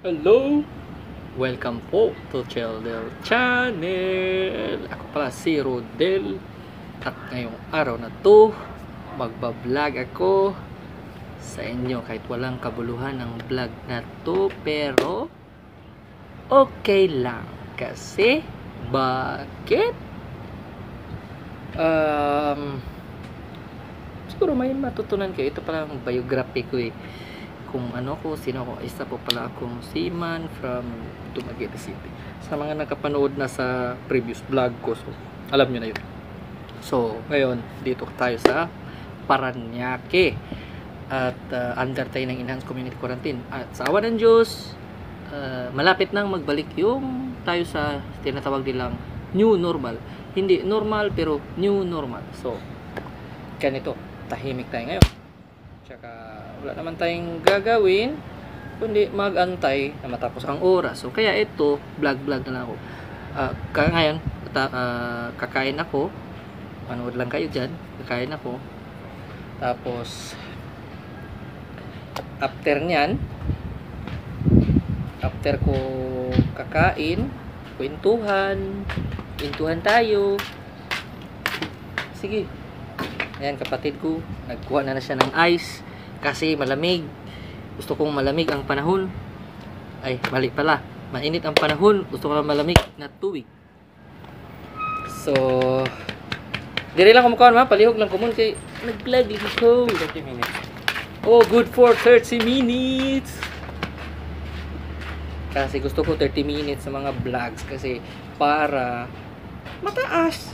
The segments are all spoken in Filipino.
Hello! Welcome po to Cheldel Channel! Ako pala si Rodel at ngayong araw na to magbablog ako sa inyo kahit walang kabuluhan ng vlog na to pero okay lang kasi bakit? Um, siguro may matutunan kayo ito pala ang biography ko eh kung ano ko, sino ko. Isa po pala akong seaman from Dumaguete City. Sa mga nakapanood na sa previous vlog ko, so alam nyo na yun. So, ngayon, dito tayo sa Paranaque. At uh, under ng Enhanced Community Quarantine. At sa awa ng Diyos, uh, malapit nang magbalik yung tayo sa tinatawag nilang new normal. Hindi normal, pero new normal. So, ganito, tahimik tayo ngayon. Tsaka, wala naman tayong gagawin kundi magantay na matapos ang oras. So kaya ito, vlog-vlog na lang ako. Uh, kaya ngayon, uh, kakain ako. Manood lang kayo dyan. Kakain ako. Tapos, after nyan, after ko kakain, kwentuhan, kwentuhan tayo. Sige. Ayan, kapatid ko, nagkuha na na siya ng ice kasi malamig. Gusto kong malamig ang panahon. Ay, mali pala. Mainit ang panahon. Gusto ko malamig na tuwig. So, dire lang kumukuha ma. Palihog lang kumun kay nag-vlog lang ko. 30 minutes. Oh, good for 30 minutes. Kasi gusto ko 30 minutes sa mga vlogs kasi para mataas.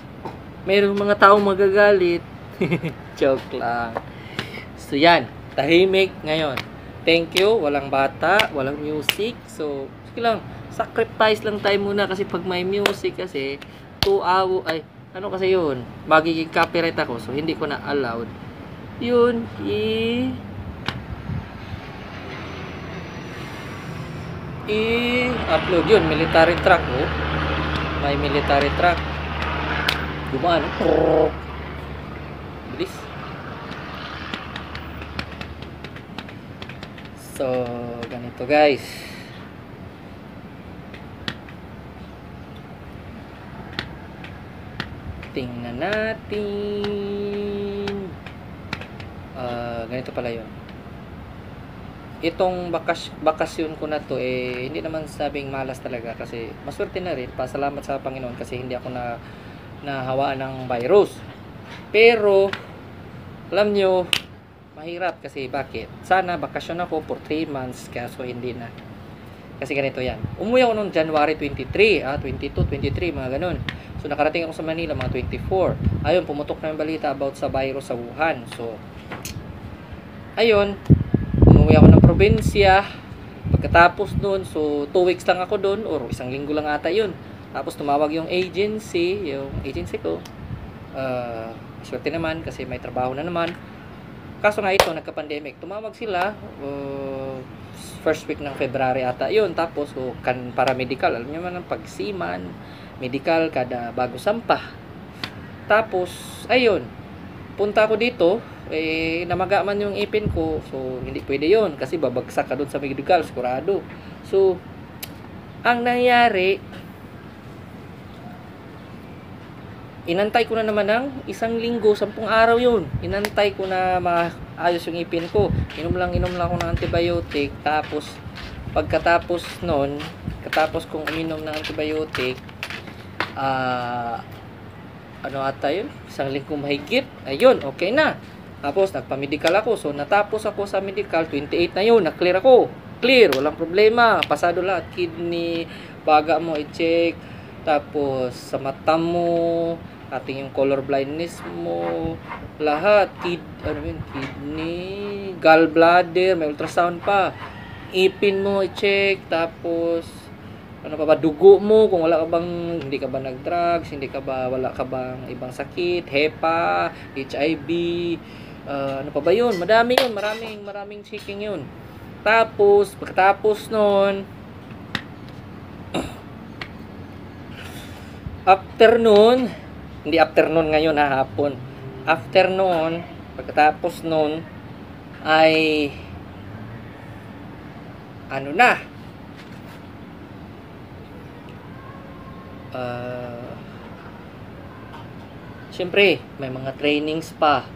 Merong mga taong magagalit. Joke lang. So, yan tahimik ngayon. Thank you, walang bata, walang music. So, sige lang, sacrifice lang tayo muna kasi pag may music kasi 2 hour ay ano kasi yun, magiging copyright ako so hindi ko na allowed. Yun, i i-upload yun, military truck oh. May military truck. Gumaan. Oh. Bilis. So, ganito guys. Tingnan natin. Uh, ganito pala yun. Itong bakas bakasyon ko na to eh hindi naman sabing malas talaga kasi maswerte na rin. Pasalamat sa Panginoon kasi hindi ako na nahawaan ng virus. Pero alam nyo, mahirap kasi bakit? Sana bakasyon ako for 3 months kaso hindi na. Kasi ganito yan. Umuwi ako noong January 23, ah, 22, 23, mga ganun. So nakarating ako sa Manila mga 24. Ayun, pumutok na yung balita about sa virus sa Wuhan. So, ayun, umuwi ako ng probinsya. Pagkatapos noon, so 2 weeks lang ako doon or isang linggo lang ata yun. Tapos tumawag yung agency, yung agency ko. Uh, swerte naman kasi may trabaho na naman Kaso nga ito, nagka-pandemic. Tumawag sila uh, first week ng February ata yun. Tapos, oh, kan para medical. Alam niyo man, pagsiman, medical, kada bago sampah. Tapos, ayun. Punta ako dito, eh, namaga man yung ipin ko. So, hindi pwede yon Kasi babagsak ka doon sa medical, sigurado. So, ang nangyari, inantay ko na naman ng isang linggo, sampung araw yun. Inantay ko na maayos yung ipin ko. Inom lang, inom lang ako ng antibiotic. Tapos, pagkatapos nun, katapos kong uminom ng antibiotic, ah, uh, ano ata yun? Isang linggo mahigit. Ayun, okay na. Tapos, nagpa-medical ako. So, natapos ako sa medical. 28 na yun. Na-clear ako. Clear. Walang problema. Pasado lahat. Kidney, baga mo i-check. Tapos, sa mata mo, ating yung color blindness mo, lahat, kid, ano yun, kidney, gallbladder, may ultrasound pa, ipin mo, i-check, tapos, ano pa ba, dugo mo, kung wala ka bang, hindi ka ba nag-drugs, hindi ka ba, wala ka bang ibang sakit, HEPA, HIV, uh, ah, ano pa ba yun, madami yun, maraming, maraming checking yun. Tapos, pagkatapos nun, afternoon, hindi afternoon ngayon ha, hapon. After noon, pagkatapos noon, ay ano na? Uh, Siyempre, may mga trainings pa.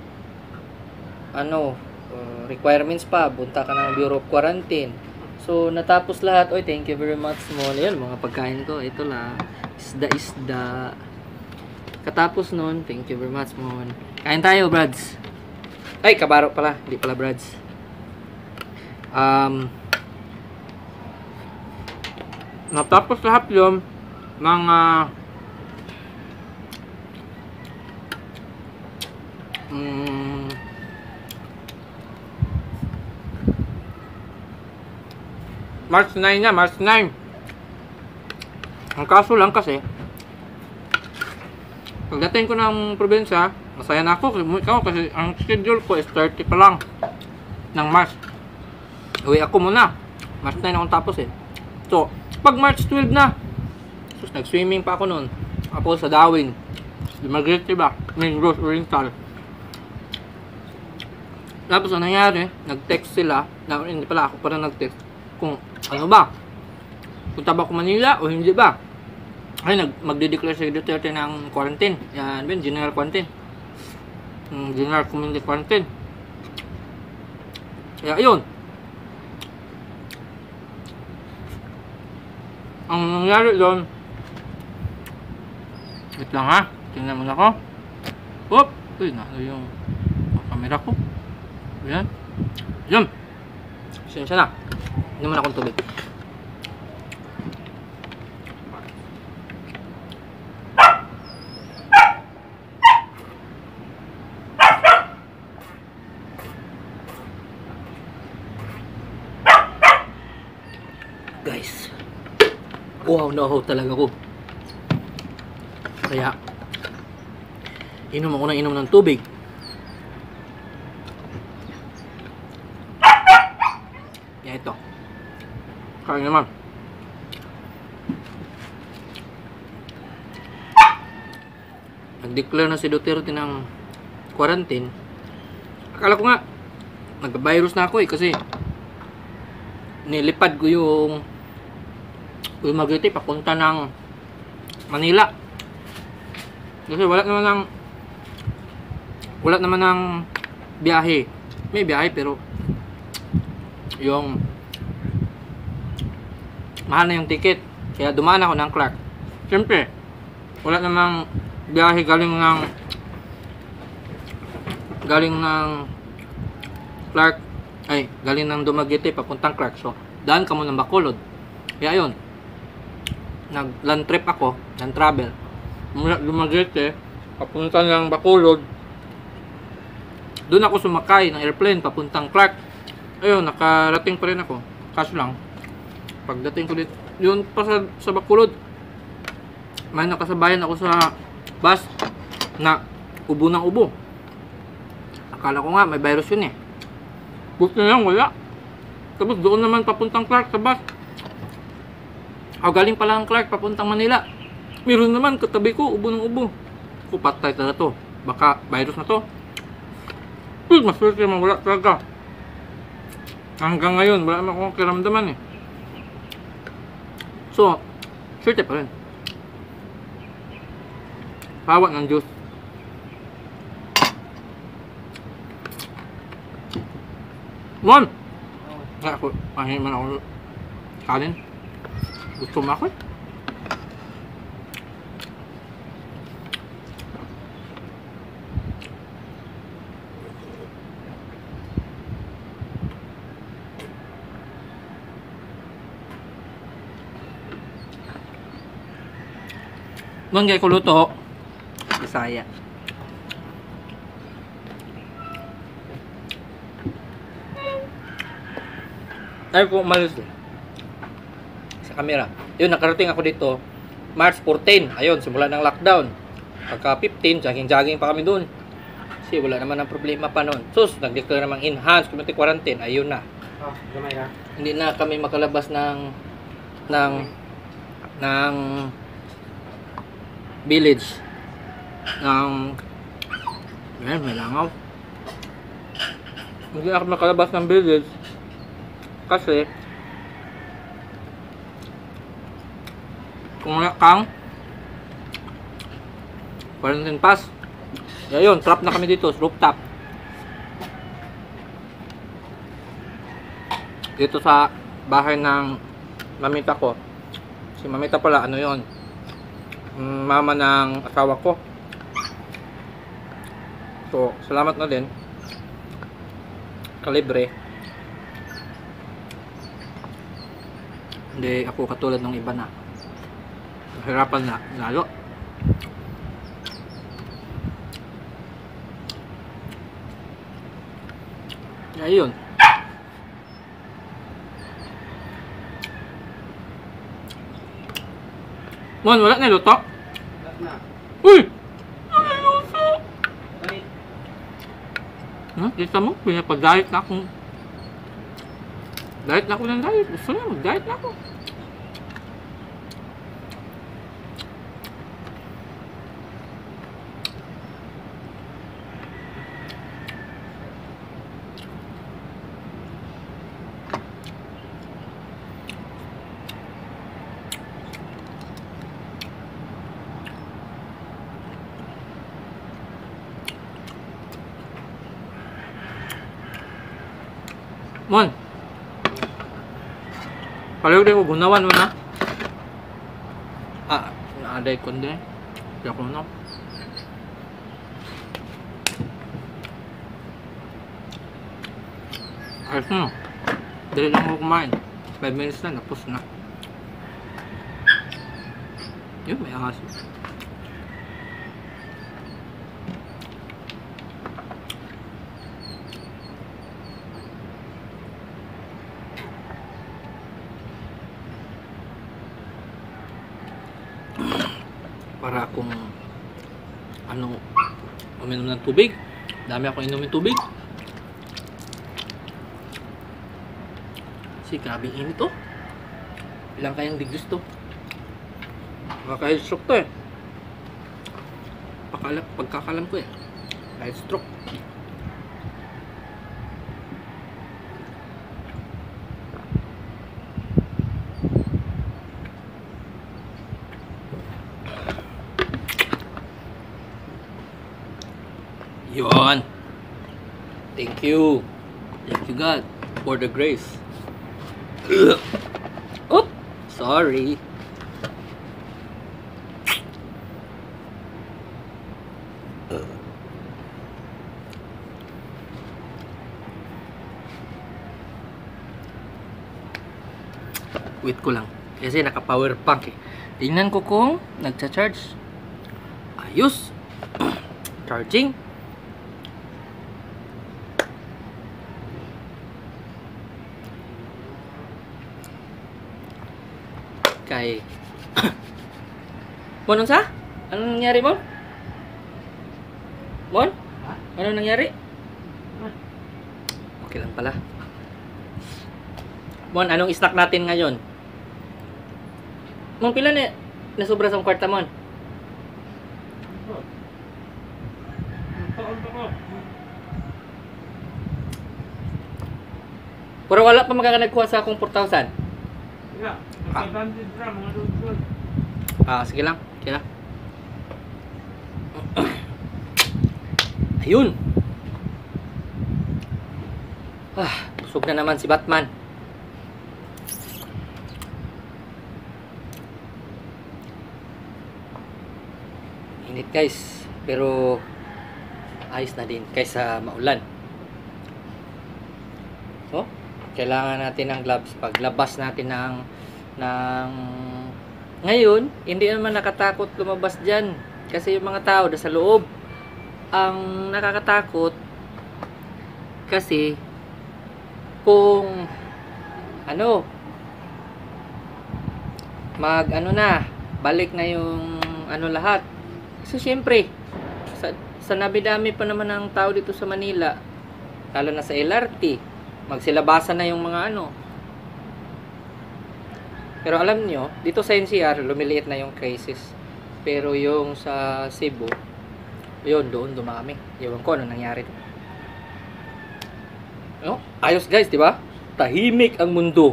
Ano, uh, requirements pa. Bunta ka ng Bureau of Quarantine. So, natapos lahat. Oy, thank you very much, Small. Yun, mga pagkain ko. Ito lang. Isda-isda. Katapos nun, thank you very much, Mon. Kain tayo, Brads. Ay, kabaro pala. Hindi pala, Brads. Um, natapos lahat yun ng ah, mm, March 9 na, March 9. Ang kaso lang kasi, pagdating ko ng probinsya, masaya na ako. Ikaw kasi ang schedule ko is 30 pa lang ng March. Uwi ako muna. March 9 akong tapos eh. So, pag March 12 na, sus, nag-swimming pa ako noon. Ako sa Darwin. Lumagrete diba? Main Rose Oriental. Tapos ang nangyari, nag-text sila, na, hindi pala ako pa na nag-text, kung ano ba, punta ba ako Manila o hindi ba? Ay, nag, magde-declare si Duterte ng quarantine. Yan, ben, general quarantine. Mm, general community quarantine. Kaya, ayun. Ang nangyari doon, wait lang ha, tingnan mo na ako. Whoop! Uy, na, yung camera ko. Ayan. Ayan. Sensya na. Inom muna akong tubig. Guys. Wow, nahaw talaga ko. Kaya, inom ako ng inom ng tubig. Yan ito. Kain naman. Nag-declare na si Duterte ng quarantine. Akala ko nga, nag-virus na ako eh kasi nilipad ko yung yung Magete papunta ng Manila. Kasi wala naman ng wala naman ng biyahe. May biyahe pero yung mahal na yung ticket. Kaya dumaan ako ng Clark. Siyempre, wala namang biyahe galing ng galing ng Clark ay galing ng Dumaguete papuntang Clark. So, daan ka mo ng Bacolod. Kaya yun, nag land trip ako, land travel. Mula Dumaguete, papunta ng Bacolod. Doon ako sumakay ng airplane papuntang Clark. Ayun, nakarating pa rin ako. Kaso lang, pagdating ko dito, yun pa sa, sa Bacolod, may nakasabayan ako sa bus na ubo ng ubo. Akala ko nga may virus yun eh. Buti na lang, wala. Tapos doon naman papuntang Clark sa bus. Ako galing pala ang Clark papuntang Manila. Meron naman katabi ko, ubo ng ubo. Ko patay talaga to. Baka virus na to. Uy, maswerte naman wala talaga. Hanggang ngayon, wala naman akong kiramdaman eh. So, swerte pa rin. Hawak ng Diyos. Mon! Ako, pahingi man ako kanin. Gusto mo ako eh. Mon, kaya ko luto. Bisaya. Ay ko umalis eh. Camera. Yun, nakarating ako dito. March 14. Ayun, simula ng lockdown. Pagka 15, jogging-jogging pa kami doon. Kasi wala naman ang problema pa noon. Sus, nag-declare namang enhanced community quarantine. Ayun na. Oh, gamay ka. Hindi na kami makalabas ng ng ng village ng Ayan, may langaw. Hindi ako makalabas ng village kasi kung wala kang quarantine pass. Ayun, trap na kami dito, rooftop. Dito sa bahay ng mamita ko. Si mamita pala, ano yon Mm, Mama ng asawa ko. So, salamat na din. Kalibre. Hindi ako katulad ng iba na. Nahirapan na, lalo. Ayun. Mon, wala na luto? Lahat na. Uy! Ay, luto! Ay, Hmm? Kita mo, pinapag-diet na akong... Diet na ako ng diet. Gusto niya, mag-diet na ako. Mon. Din ko gunawan mo na. Ah, ko din. Kaya ko na. Ayos na. Dali lang ako kumain. 5 minutes na, napos na. Yun, may angas. para akong ano uminom ng tubig. Dami akong inumin tubig. Si grabe init to ilang kayang degrees to. Makaka-stroke to eh. Pakala, pagkakalam ko eh. Kahit stroke Yon. Thank you. Thank you God for the grace. Oop, sorry. Wait ko lang. Kasi naka-power bank eh. Tingnan ko kung nagcha-charge. Ayos. Charging. kay Mon, unsa? Anong nangyari, Mon? Mon? Anong nangyari? Okay lang pala. Mon, anong snack natin ngayon? Mon, pila na nasobra sa kwarta, Mon? Pero wala pa magkakanagkuha sa akong 4,000. yeah. Ah. 500 gram, mga lutod. Ah, sige lang. Sige lang. Ayun. Ah, busog na naman si Batman. Init guys. Pero ayos na din kaysa maulan. So, kailangan natin ng gloves paglabas natin ng ng ngayon, hindi naman nakatakot lumabas dyan. Kasi yung mga tao na sa loob, ang nakakatakot kasi kung ano mag ano na balik na yung ano lahat so syempre sa, sa nabidami pa naman ng tao dito sa Manila lalo na sa LRT magsilabasan na yung mga ano pero alam nyo, dito sa NCR, lumiliit na yung cases. Pero yung sa Cebu, yun, doon dumami. Ewan ko ano nangyari doon. No? Ayos guys, di ba? Tahimik ang mundo.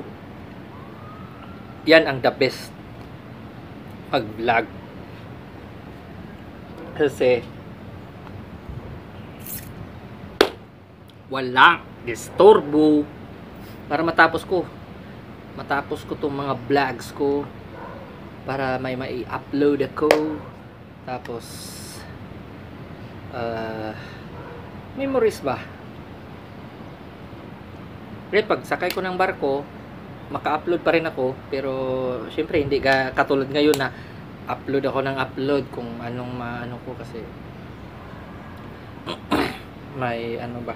Yan ang the best pag-vlog. Kasi walang disturbo para matapos ko matapos ko tong mga vlogs ko para may mai-upload ako. Tapos uh, memories ba? Pero pag sakay ko ng barko maka-upload pa rin ako pero syempre hindi ka katulad ngayon na upload ako ng upload kung anong maano ko kasi. May ano ba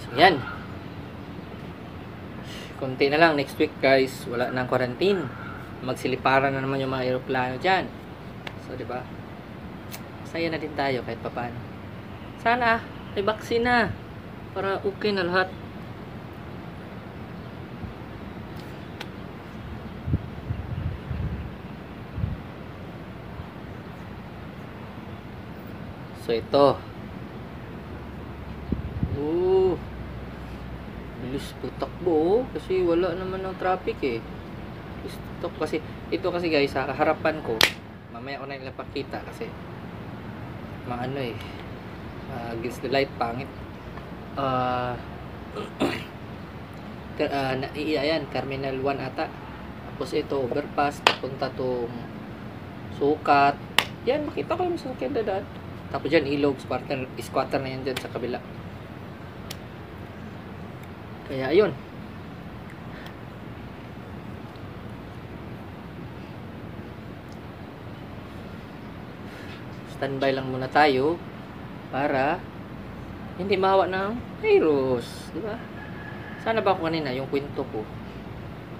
so yan konti na lang next week guys wala nang quarantine. Magsiliparan na naman yung mga aeroplano dyan. So di ba? Saya na din tayo kahit papaano sana may vaccine na. Para okay na lahat. So ito. Oh bilis po takbo oh. kasi wala naman ng traffic eh. Tutok kasi ito kasi guys sa harapan ko mamaya ko na nila pakita kasi maano eh uh, against the light pangit. Uh, uh, na, ayan terminal 1 ata. Tapos ito overpass papunta tong sukat. Yan makita ko yung sasakyan dadaan tapos dyan ilog squatter, squatter na yan dyan sa kabila. Kaya ayun standby lang muna tayo para hindi mahawa ng virus, di ba? Sana ba ako kanina yung kwento ko?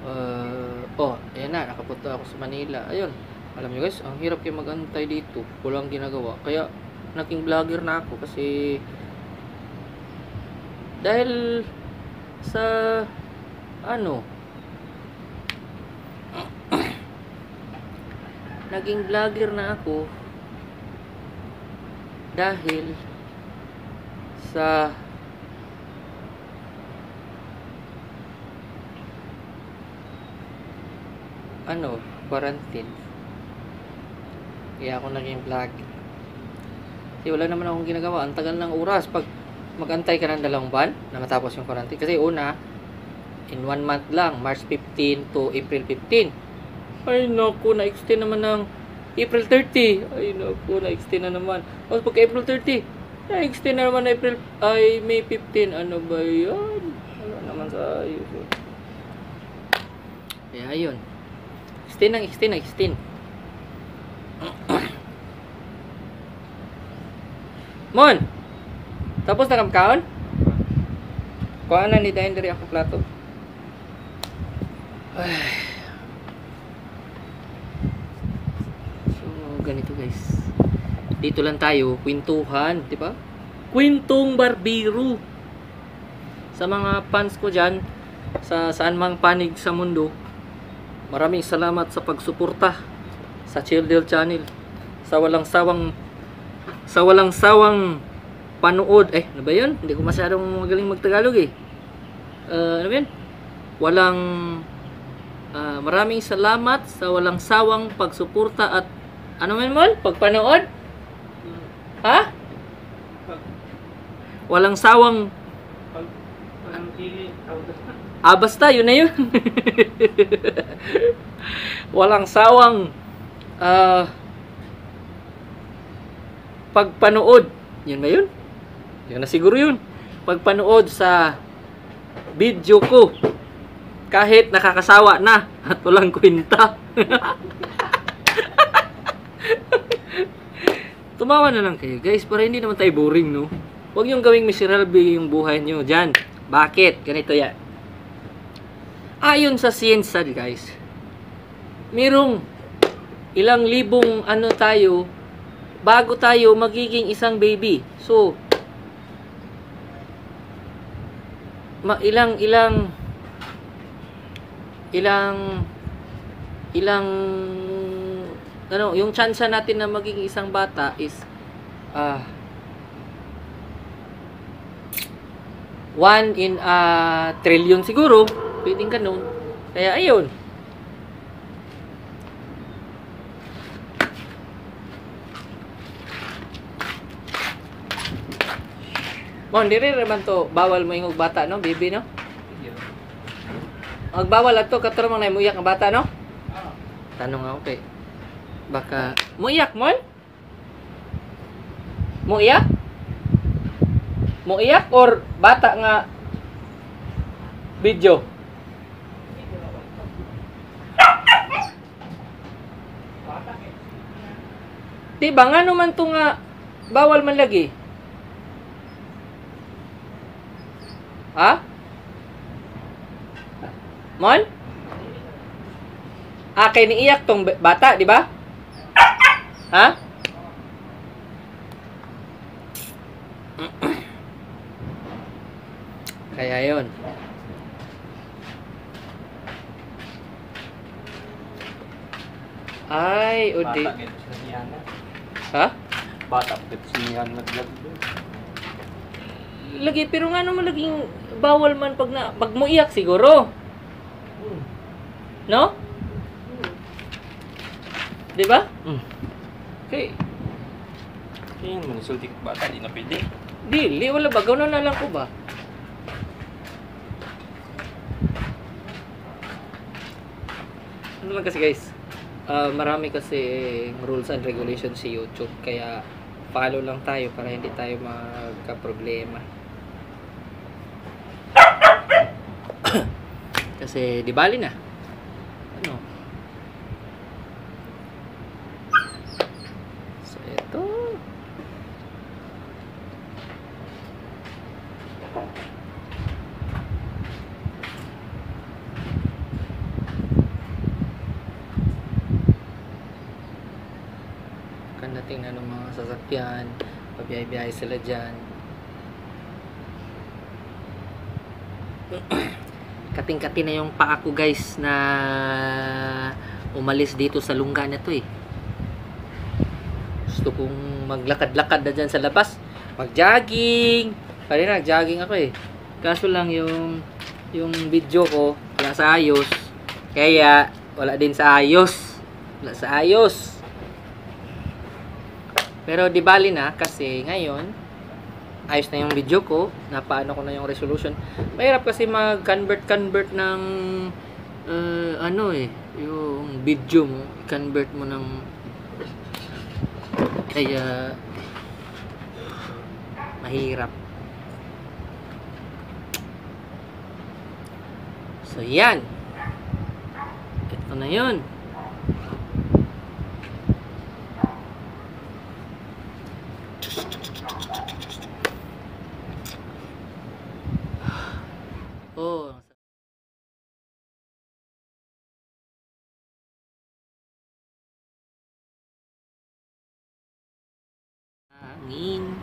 Uh, oh, ayan na, nakapunta ako sa Manila. Ayun, alam niyo guys, ang hirap kayo magantay dito. Walang ginagawa. Kaya, naging vlogger na ako kasi dahil sa ano naging vlogger na ako dahil sa ano, quarantine. Kaya ako naging vlog. Kasi wala naman akong ginagawa. Ang tagal ng oras. Pag magantay ka ng dalawang buwan na matapos yung quarantine. Kasi una, in one month lang, March 15 to April 15. Ay naku, na-extend naman ng April 30. Ay naku, na-extend na naman. Tapos pag April 30, na-extend na naman April, ay May 15. Ano ba yan? Wala naman sa ayos. Kaya ayun. Extend ng extend ng extend. Mon! Tapos na kamkaon? Kuha na ni dari ako plato. Ay. So, ganito guys. Dito lang tayo, kwentuhan, di ba? Kwentong barbiro. Sa mga fans ko dyan, sa saan mang panig sa mundo, maraming salamat sa pagsuporta sa Childel Channel. Sa walang sawang sa walang sawang panood. Eh, ano ba yun? Hindi ko masyadong magaling magtagalog eh. Uh, ano ba yun? Walang ah, maraming salamat sa walang sawang pagsuporta at ano man mo? Pagpanood? Ha? Walang sawang. Ah, basta, yun na yun. Walang sawang ah, pagpanood. Yun ba yun? Yun na siguro yun. Pagpanood sa video ko. Kahit nakakasawa na at walang kwenta. Tumawa na lang kayo, guys, para hindi naman tayo boring, no? Huwag yung gawing miserable yung buhay nyo dyan. Bakit? Ganito yan. Ayon sa siyensya, guys, merong ilang libong ano tayo bago tayo magiging isang baby. So, ma ilang ilang ilang ilang ano, yung chance natin na maging isang bata is ah one in a trillion siguro. Pwedeng ganun. Kaya ayun. Mon, diri raman to bawal mo yung bata no, baby no? Ang bawal ato katro man na muyak ang bata no? Tanong ako kay baka muiyak mon? Muiyak? Muiyak or bata nga video? Di ba nga naman to nga bawal man lagi? Ha? Mon? Ah, kay niiyak tong bata, di ba? Ha? Kaya yon. Ay, udi. Ha? Bata gets niyan naglag. Lagi, pero nga naman laging bawal man pag na, pag mo iyak siguro. No? Di ba? Mm. Okay. Yan man sulti ka bata di na pwede. Dili, wala ba? Gawin na lang ko ba? Ano lang kasi guys, ah, marami kasi rules and regulations si YouTube. Kaya follow lang tayo para hindi tayo magka-problema. kasi di bali na. Ano? So, ito. Ganda tingnan ng mga sasakyan. Pabiyay-biyay sila dyan. Kating-kati na yung paa ko guys na umalis dito sa lungga na to eh. Gusto kong maglakad-lakad na dyan sa labas. Mag-jogging. Kanina nag-jogging ako eh. Kaso lang yung yung video ko wala sa ayos. Kaya wala din sa ayos. Wala sa ayos. Pero di bali na kasi ngayon ayos na yung video ko, napaano ko na yung resolution. Mahirap kasi mag-convert convert ng uh, ano eh, yung video mo, convert mo ng kaya mahirap. So yan. Ito na 'yon. Oh. Hangin.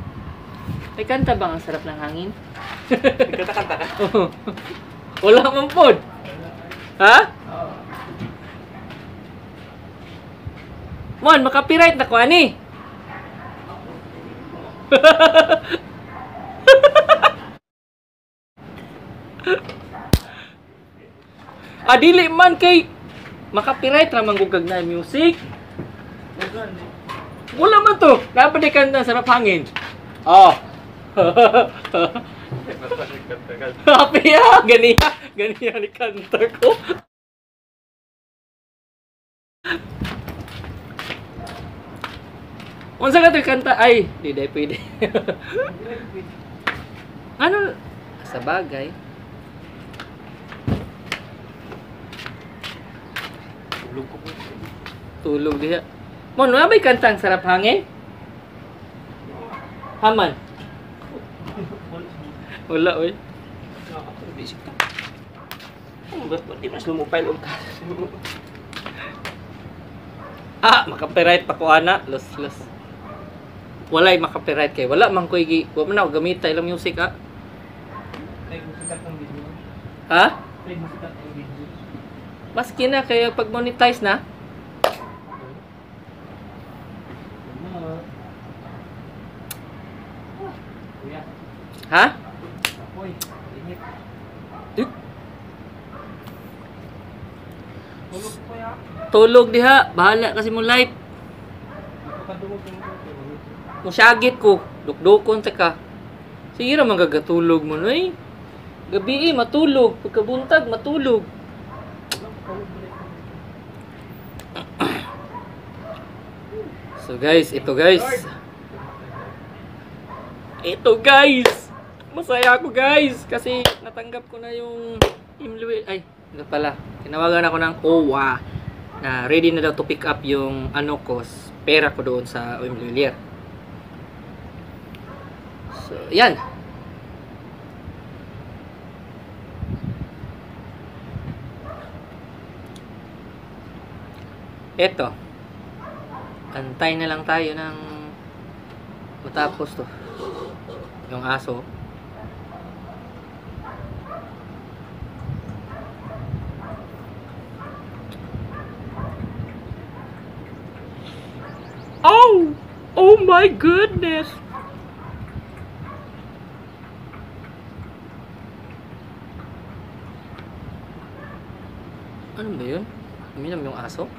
May kanta ba ang sarap ng hangin? Nagkata-kanta ka. Wala man pod. Ha? Mon, makapiright na ko ani. ah, dili man kay makapiright ra man gugag na music. Wala man to. Dapat di kanta sarap hangin. Oh. Happy ya, ganiya, ganiya ni kanta ko. Unsa ka kanta? Ay, di dai pwede. ano sa bagay? Tulog ko po. Tulog diha. Mon, wala ba'y kanta ang sarap hangin? Haman. Wala, oy. Basic ka. Ano ba? Ba't di mas lumupile ulit ka? Ah, makapiright pa ko ana. Los, los. Walay makapiright kay. Wala man ko igi. Wa man ako gamitay lang music ah. Ha? Ay, masikat ang video. Maski na kaya pag monetize na. Ha? Eh, Tulog diha. Bahala kasi mo life. Musyagit ko. Dukdukon ta ka. Sige ra magagatulog mo no eh. Gabi eh, matulog. Pagkabuntag, matulog. So guys, ito guys. Ito guys. Masaya ako guys kasi natanggap ko na yung Imluil. Ay, ito pala. Tinawagan ako ng OWA na ready na daw to pick up yung ano ko, pera ko doon sa Imluilier. So, yan. Eto. Antay na lang tayo ng matapos to. Yung aso. Oh! Oh my goodness! Ano ba yun? Uminom yung aso?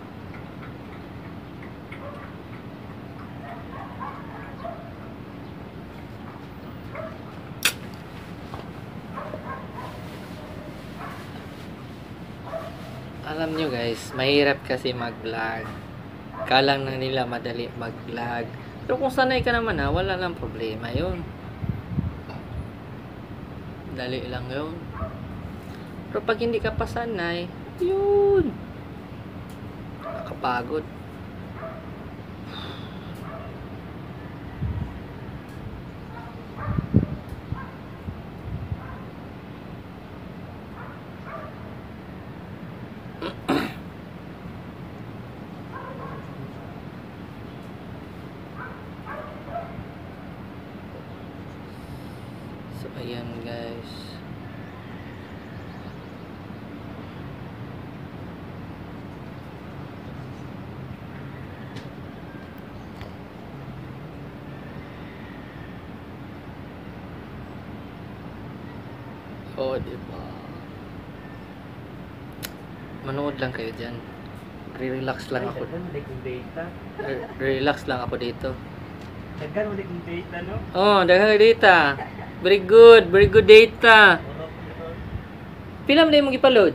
Alam nyo guys, mahirap kasi mag-vlog. Kalang na nila madali mag-vlog. Pero kung sanay ka naman ha, wala lang problema yun. Dali lang yun. Pero pag hindi ka pa sanay, yun. Nakakapagod. So, ayan guys. Oo, oh, diba? Manood lang kayo dyan. Re-relax lang ako. Mo Relax lang ako dito. Daghan mo yung data, no? Oh, daghan data. Very good, very good data. Pila mo na yung ipaload?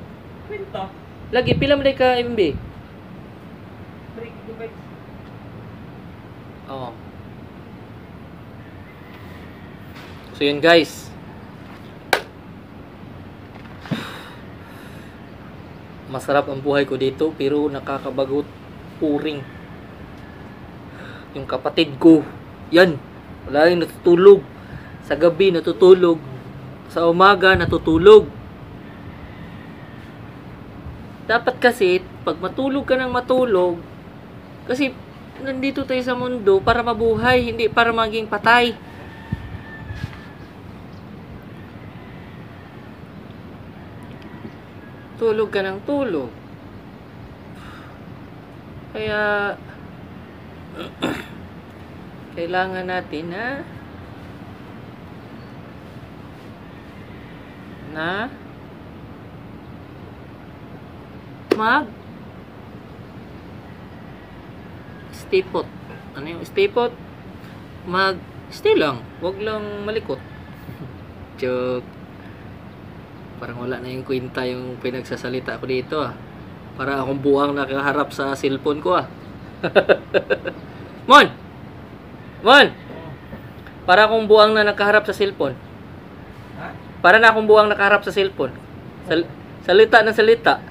Kwento. Lagi, pila mo na ka MB? Break device. Oo. So yun guys. Masarap ang buhay ko dito pero nakakabagot puring. Yung kapatid ko, yan, wala yung natutulog. Sa gabi natutulog. Sa umaga natutulog. Dapat kasi, pag matulog ka ng matulog, kasi nandito tayo sa mundo para mabuhay, hindi para maging patay. Tulog ka ng tulog. Kaya, kailangan natin na na mag stay put. Ano yung stay put? Mag stay lang. Huwag lang malikot. Joke. Parang wala na yung kwenta yung pinagsasalita ko dito ah. Para akong buwang nakaharap sa cellphone ko ah. Mon! Mon! Para akong buwang na nakaharap sa cellphone. Para na akong buwang nakaharap sa cellphone. Sal- salita ng salita.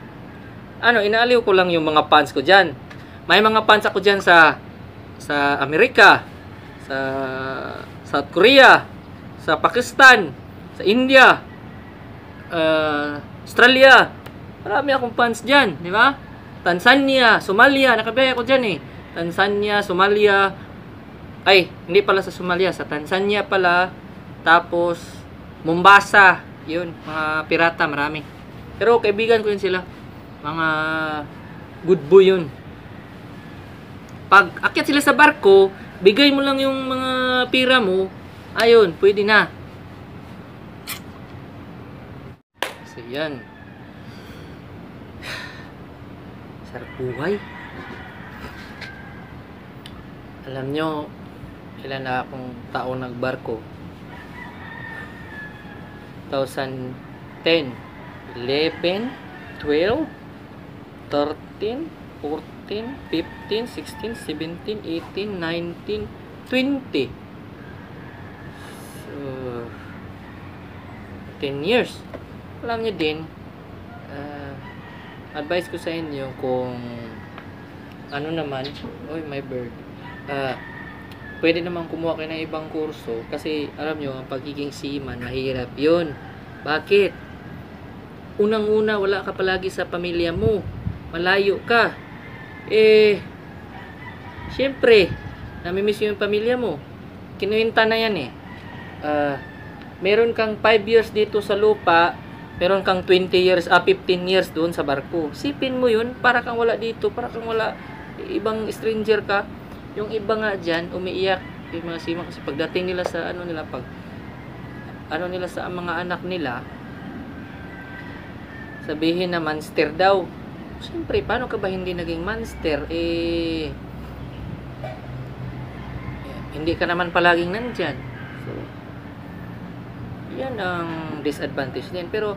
Ano, inaaliw ko lang yung mga fans ko dyan. May mga fans ako dyan sa sa Amerika, sa South Korea, sa Pakistan, sa India, Australia. Marami akong fans dyan, di ba? Tanzania, Somalia, nakabaya ko dyan eh. Tanzania, Somalia, ay, hindi pala sa Somalia, sa Tanzania pala, tapos Mombasa, yun, mga pirata, marami. Pero kaibigan ko yun sila. Mga good boy yun. Pag akyat sila sa barko, bigay mo lang yung mga pira mo, ayun, pwede na. So yan. Sarap buhay. Alam nyo, ilan na akong taon nagbarko. 2010, 11, 12, 13, 14, 15, 16, 17, 18, 19, 20. So, 10 years. Alam nyo din, ah, advice ko sa inyo kung ano naman, oy my bird, ah, pwede naman kumuha kayo ng ibang kurso kasi alam nyo, ang pagiging seaman, mahirap yun. Bakit? Unang-una, wala ka palagi sa pamilya mo. Malayo ka. Eh, syempre, namimiss yung pamilya mo. Kinuwinta na yan eh. Ah, meron kang 5 years dito sa lupa, meron kang 20 years, ah, 15 years doon sa barko. Sipin mo yun, para kang wala dito, para kang wala, ibang stranger ka. Yung iba nga dyan, umiiyak, yung mga sima, kasi pagdating nila sa ano nila, pag, ano nila sa mga anak nila, sabihin na monster daw. Siyempre, paano ka ba hindi naging monster? Eh, hindi ka naman palaging nandyan. So, yan ang disadvantage din. Pero,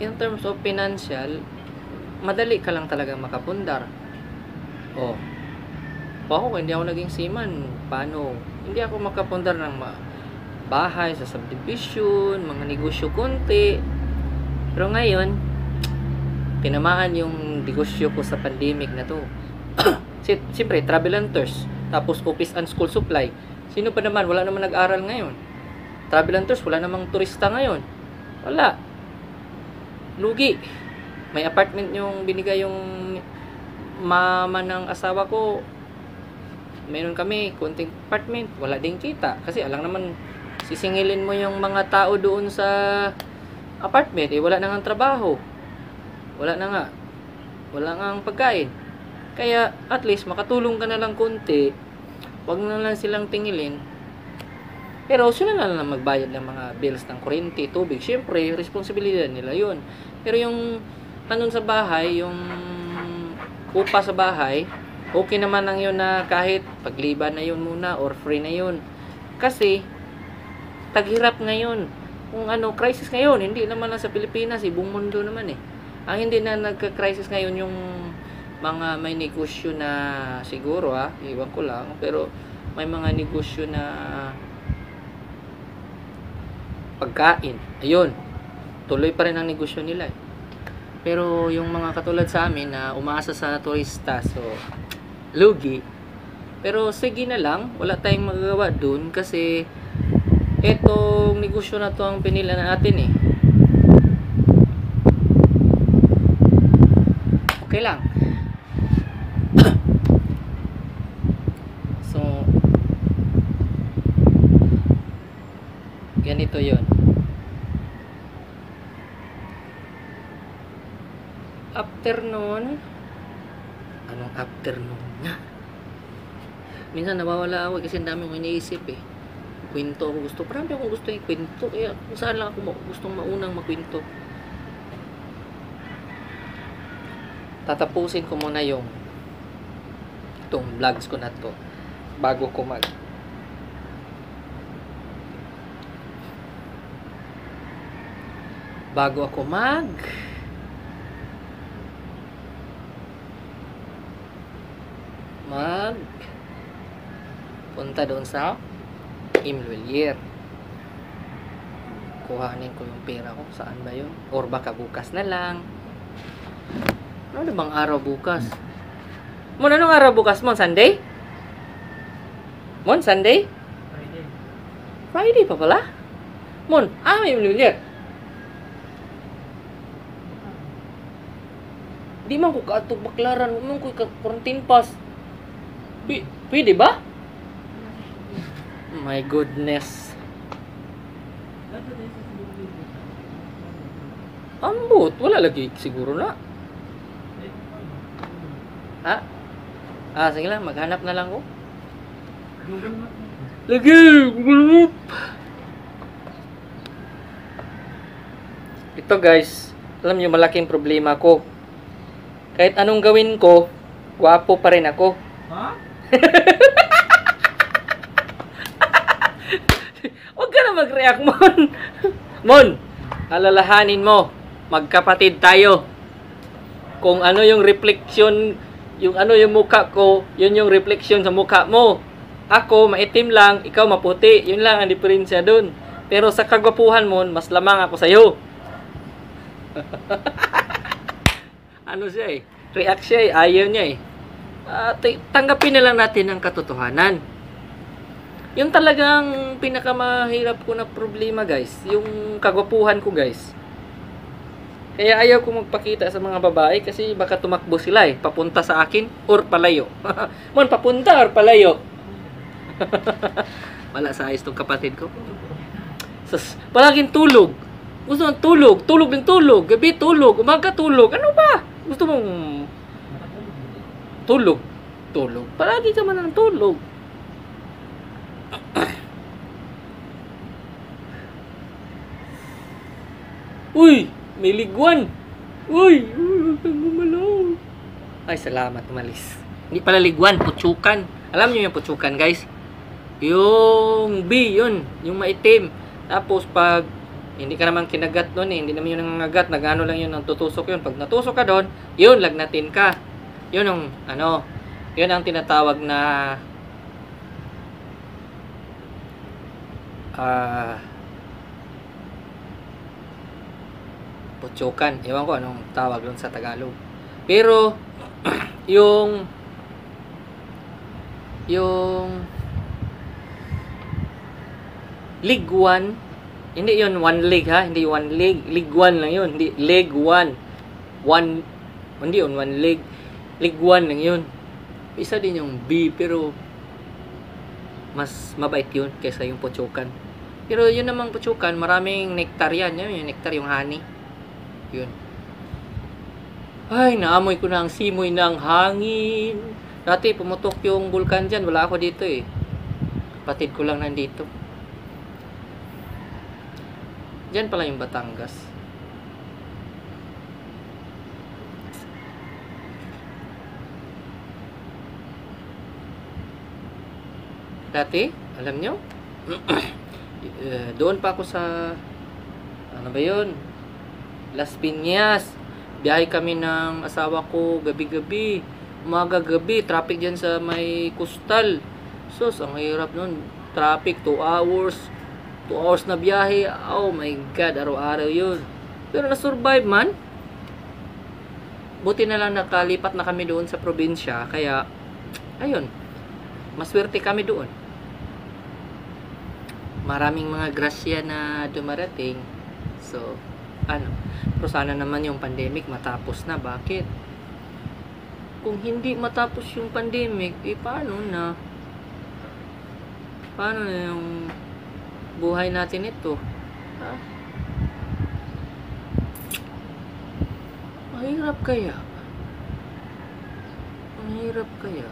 in terms of financial, madali ka lang talaga makapundar. Oh, o ako, hindi ako naging seaman. Paano? Hindi ako makapundar ng bahay sa subdivision, mga negosyo konti. Pero ngayon, tinamaan yung negosyo ko sa pandemic na to. Si- Siyempre, travel and. Tapos office and school supply. Sino pa naman? Wala naman nag-aral ngayon. Travel and wala namang turista ngayon. Wala. Lugi. May apartment yung binigay yung mama ng asawa ko. Meron kami, konting apartment. Wala din kita. Kasi alang naman, sisingilin mo yung mga tao doon sa apartment. Eh, wala na nga trabaho. Wala na nga. Wala nga ang pagkain. Kaya, at least, makatulong ka na lang konti. Huwag na lang silang tingilin. Pero sila na lang magbayad ng mga bills ng kuryente, tubig. Siyempre, responsibilidad nila yun. Pero yung tanong sa bahay, yung upa sa bahay, okay naman lang yun na kahit pagliba na yun muna or free na yun. Kasi, taghirap ngayon. Kung ano, crisis ngayon, hindi naman lang sa Pilipinas, ibong mundo naman eh. Ang hindi na nagka-crisis ngayon yung mga may negosyo na siguro ah, iwan ko lang, pero may mga negosyo na pagkain. Ayun. Tuloy pa rin ang negosyo nila. eh. Pero yung mga katulad sa amin na umaasa sa turista, so lugi. Pero sige na lang, wala tayong magagawa dun kasi etong negosyo na to ang pinila natin eh. Okay lang. so, ganito yon afternoon anong afternoon nga? Minsan nawawala ako eh, kasi ang dami kong iniisip eh. Kwento ako gusto. Parang akong gusto yung kwento. Kaya kung saan lang ako gustong maunang makwento. Tatapusin ko muna yung itong vlogs ko na to bago ko mag bago ako mag mag punta doon sa Imlulier kuhanin ko yung pera ko saan ba yun or baka bukas na lang ano na bang araw bukas Mon, anong araw bukas mo? Sunday? Mon, Sunday? Friday. Friday pa pala? Mon, ah, may Imlulier Di man ko kaatog baklaran, man ko ka quarantine pass. P- pwede ba? My goodness. Ambot, wala lagi siguro na. Ha? Ah, sige lang, maghanap na lang ko. Lagi! Google Ito guys, alam niyo, malaking problema ko. Kahit anong gawin ko, gwapo pa rin ako. Ha? Huwag ka na mag-react, Mon. Mon, alalahanin mo, magkapatid tayo. Kung ano yung refleksyon, yung ano yung mukha ko, yun yung refleksyon sa mukha mo. Ako, maitim lang, ikaw maputi. Yun lang ang diferensya dun. Pero sa kagwapuhan mo, mas lamang ako sa'yo. ano siya eh? React siya eh. Ayaw niya eh. T- tanggapin na lang natin ang katotohanan. Yung talagang pinakamahirap ko na problema, guys. Yung kagwapuhan ko, guys. Kaya ayaw ko magpakita sa mga babae kasi baka tumakbo sila eh. Papunta sa akin or palayo. Mon, papunta or palayo? Wala sa ayos tong kapatid ko. Sus, palaging tulog. Gusto mong tulog, tulog ng tulog, gabi tulog, umaga tulog. Ano ba? Gusto mong tulog, tulog. Palagi ka man ng tulog. Uy, may ligwan. Uy, gumalaw. Ay, salamat, umalis. Hindi pala ligwan, putsukan. Alam niyo yung putsukan, guys? Yung B, yun. Yung maitim. Tapos, pag hindi ka naman kinagat doon eh, hindi naman yun nangangagat, nagano lang yun, tutusok yun. Pag natusok ka doon, yun, lagnatin ka. Yun ang, ano, yun ang tinatawag na ah putsukan. Ewan ko anong tawag doon sa Tagalog. Pero, yung yung 1 hindi yon one leg ha? Hindi one leg League 1 lang yun. Hindi leg 1 one hindi yun one leg League 1 lang yun. Isa din yung B pero mas mabait yun kaysa yung putsukan pero yun namang putsukan maraming nectar yan. Yun yung nectar yung honey. Yun. Ay naamoy ko na ang simoy ng hangin. Dati pumutok yung bulkan dyan. Wala ako dito eh. Kapatid ko lang nandito Diyan pala yung Batangas. Dati, alam nyo, eh, doon pa ako sa, ano ba yun? Las Piñas. Biyahe kami ng asawa ko gabi-gabi. Umaga gabi, traffic dyan sa may kustal. Sus, ang hirap nun. Traffic, 2 hours. 2 hours na biyahe. Oh my God, araw-araw yun. Pero na-survive man. Buti na lang nakalipat na kami doon sa probinsya. Kaya, ayun. Maswerte kami doon. Maraming mga grasya na dumarating. So, ano. Pero sana naman yung pandemic matapos na. Bakit? Kung hindi matapos yung pandemic, eh paano na? Paano na yung buhay natin ito. Ha? Mahirap kaya? Mahirap kaya?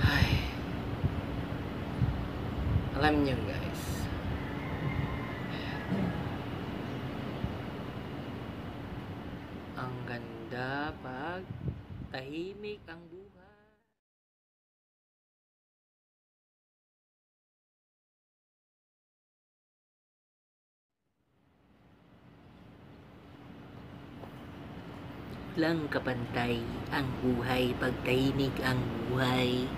Ay. Alam niyo guys. Ang ganda pag tahimik ang buhay. Walang kapantay ang buhay pag tahimik ang buhay.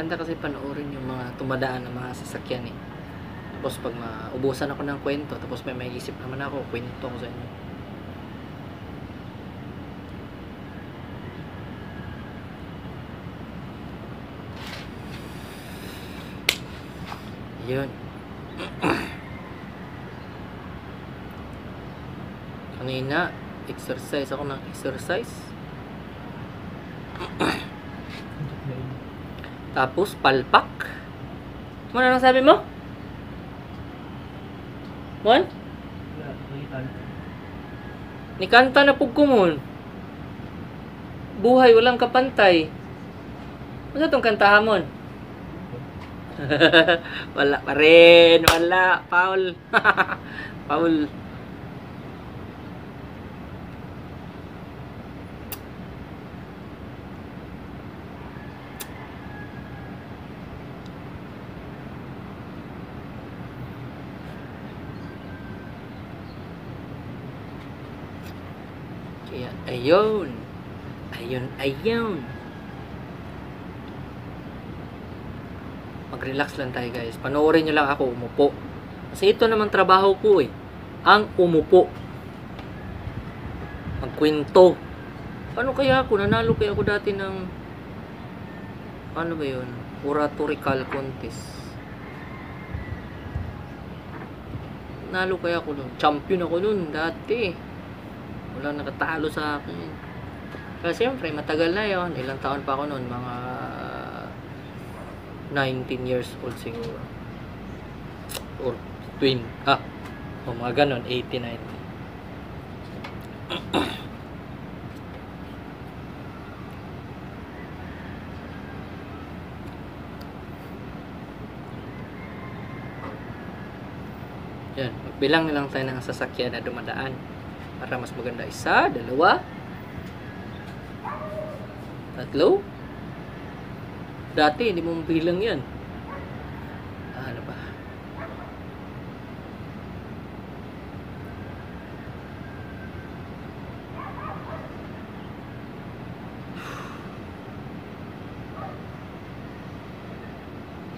Ganda kasi panoorin yung mga tumadaan ng mga sasakyan eh. Tapos pag maubusan ako ng kwento, tapos may may isip naman ako, kwento ko sa inyo. Yun. Kanina, exercise ako ng exercise. Tapos palpak. Ano nang sabi mo? Mon? Ni kanta na pug kumon. Buhay walang kapantay. Ano tong kantahamon? wala pa rin. Wala. Paul. Paul. Kaya, ayun. Ayun, ayun. Mag-relax lang tayo guys. Panoorin nyo lang ako umupo. Kasi ito naman trabaho ko eh. Ang umupo. Magkwento. Paano kaya ako? Nanalo kaya ako dati ng ano ba yun? Oratorical contest. Nalo kaya ako nun. Champion ako nun dati. Walang nakatalo sa akin. Kaya siyempre, matagal na yon Ilang taon pa ako nun? Mga 19 years old siguro. Or 20. Ah, o mga ganon. 89. Yan. Magbilang na lang tayo ng sasakyan na dumadaan. Para mas maganda. Isa, dalawa, tatlo. Dati, hindi mo bilang yan. Ah, Ano ba?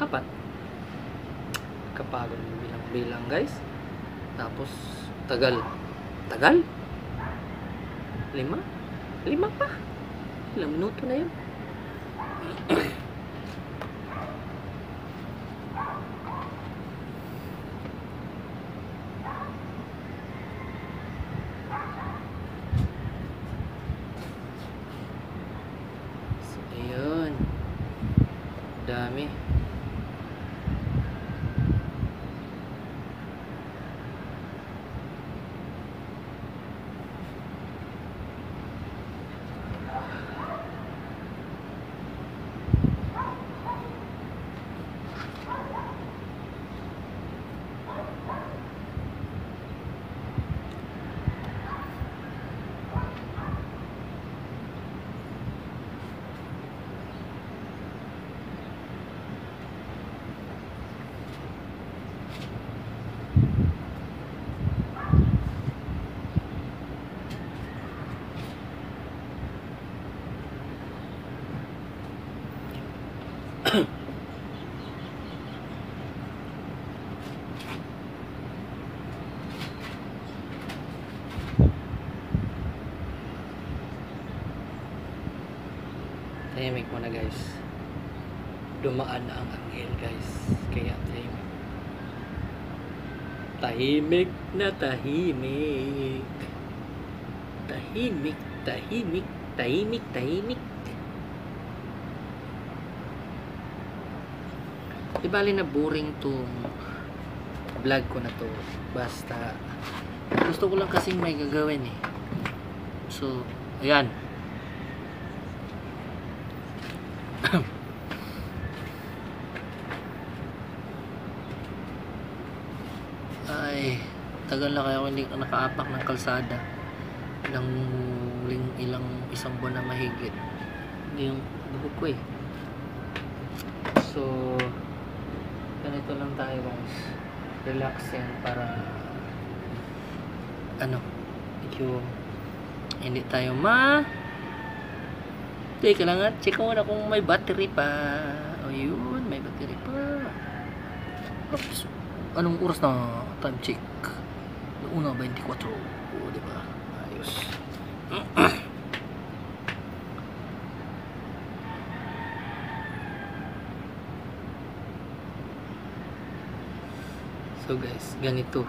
Apat. Kapagod bilang-bilang guys. Tapos, tagal. Tagal? Lima? Lima pa? Ilang minuto na yun? So, ayun. Dami. Tahimik mo na guys. Dumaan na ang anghel guys. Kaya tahimik. Tahimik na tahimik. Tahimik, tahimik, tahimik, tahimik. Di bali na boring tong vlog ko na to. Basta gusto ko lang kasing may gagawin eh. So, ayan. Ay, tagal na kaya ako hindi ka nakaapak ng kalsada ng ling, ilang isang buwan na mahigit. Hindi yung buhok ko eh. So, ganito lang tayo guys. Relaxing para ano, medyo hindi tayo ma Teka lang at check muna kung may battery pa. O yun, may battery pa. Oops. Anong oras na time check? Una 24. O, di ba? Ayos. so guys, ganito.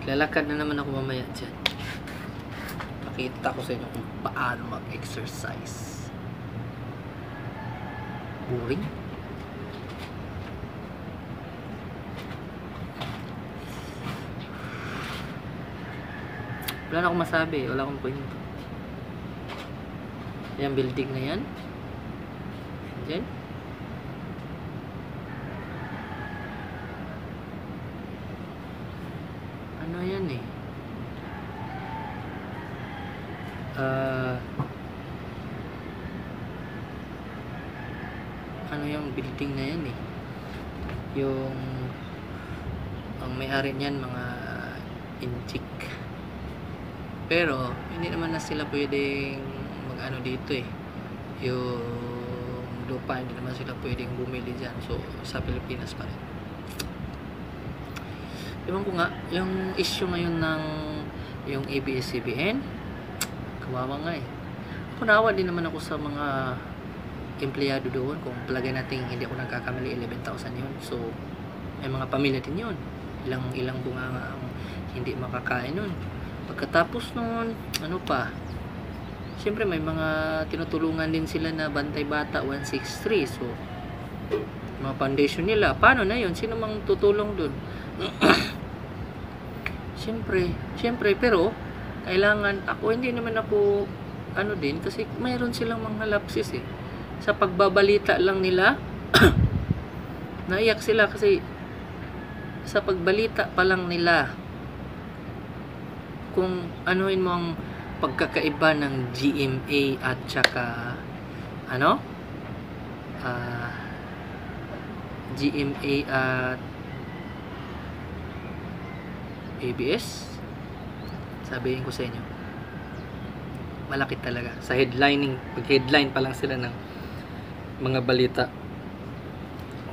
Naglalakad na naman ako mamaya dyan ipakita ko sa inyo kung paano mag-exercise. Boring. Wala na akong masabi wala akong kwento. Yung building na yan. Sila pwedeng mag-ano dito eh. Yung lupa, hindi naman sila pwedeng bumili dyan. So, sa Pilipinas pa rin. Ewan ko nga, yung issue ngayon ng yung ABS-CBN, kawawa nga eh. Ako nawa din naman ako sa mga empleyado doon. Kung palagay natin hindi ako nagkakamali, 11,000 yun. So, may mga pamilya din yun. Ilang, ilang bunga nga ang hindi makakain nun. Pagkatapos nun, ano pa, Siyempre may mga tinutulungan din sila na Bantay Bata 163. So, mga foundation nila. Paano na yun? Sino mang tutulong dun? Siyempre, siyempre, pero, kailangan, ako hindi naman ako, ano din, kasi mayroon silang mga lapses eh. Sa pagbabalita lang nila, naiyak sila kasi sa pagbalita pa lang nila, kung anuin mo ang pagkakaiba ng GMA at saka ano? Ah GMA at ABS sabihin ko sa inyo. Malaki talaga. Sa headlining pag headline pa lang sila ng mga balita.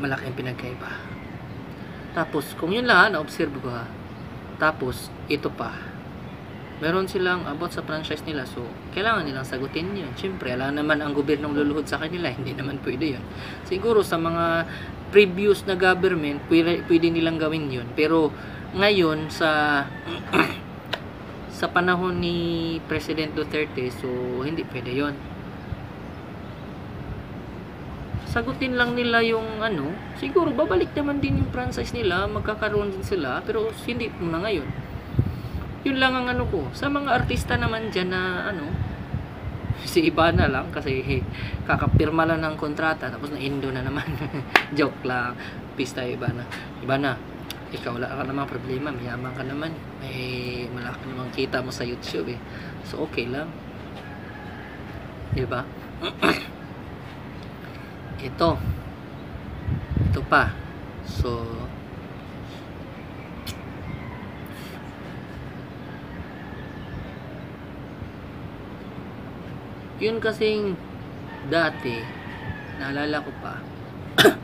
Malaki ang pinagkaiba. Tapos kung yun lang ha, na-observe ko ha? Tapos ito pa meron silang about sa franchise nila so kailangan nilang sagutin yun. Syempre alam naman ang gobyernong luluhod sa kanila hindi naman pwede yun. Siguro sa mga previous na government pwede, pwede nilang gawin yun. Pero ngayon sa sa panahon ni President Duterte so hindi pwede yun. Sagutin lang nila yung ano siguro babalik naman din yung franchise nila magkakaroon din sila pero hindi muna ngayon yun lang ang ano ko. Sa mga artista naman dyan na ano, si Ibana lang kasi kakapirma lang ng kontrata tapos na Indo na naman. Joke lang. Pista Ibana. Ibana, ikaw wala ka naman problema. Mayaman ka naman. May malaki namang kita mo sa YouTube eh. So okay lang. Diba? Ito. Ito pa. So, yun kasing dati naalala ko pa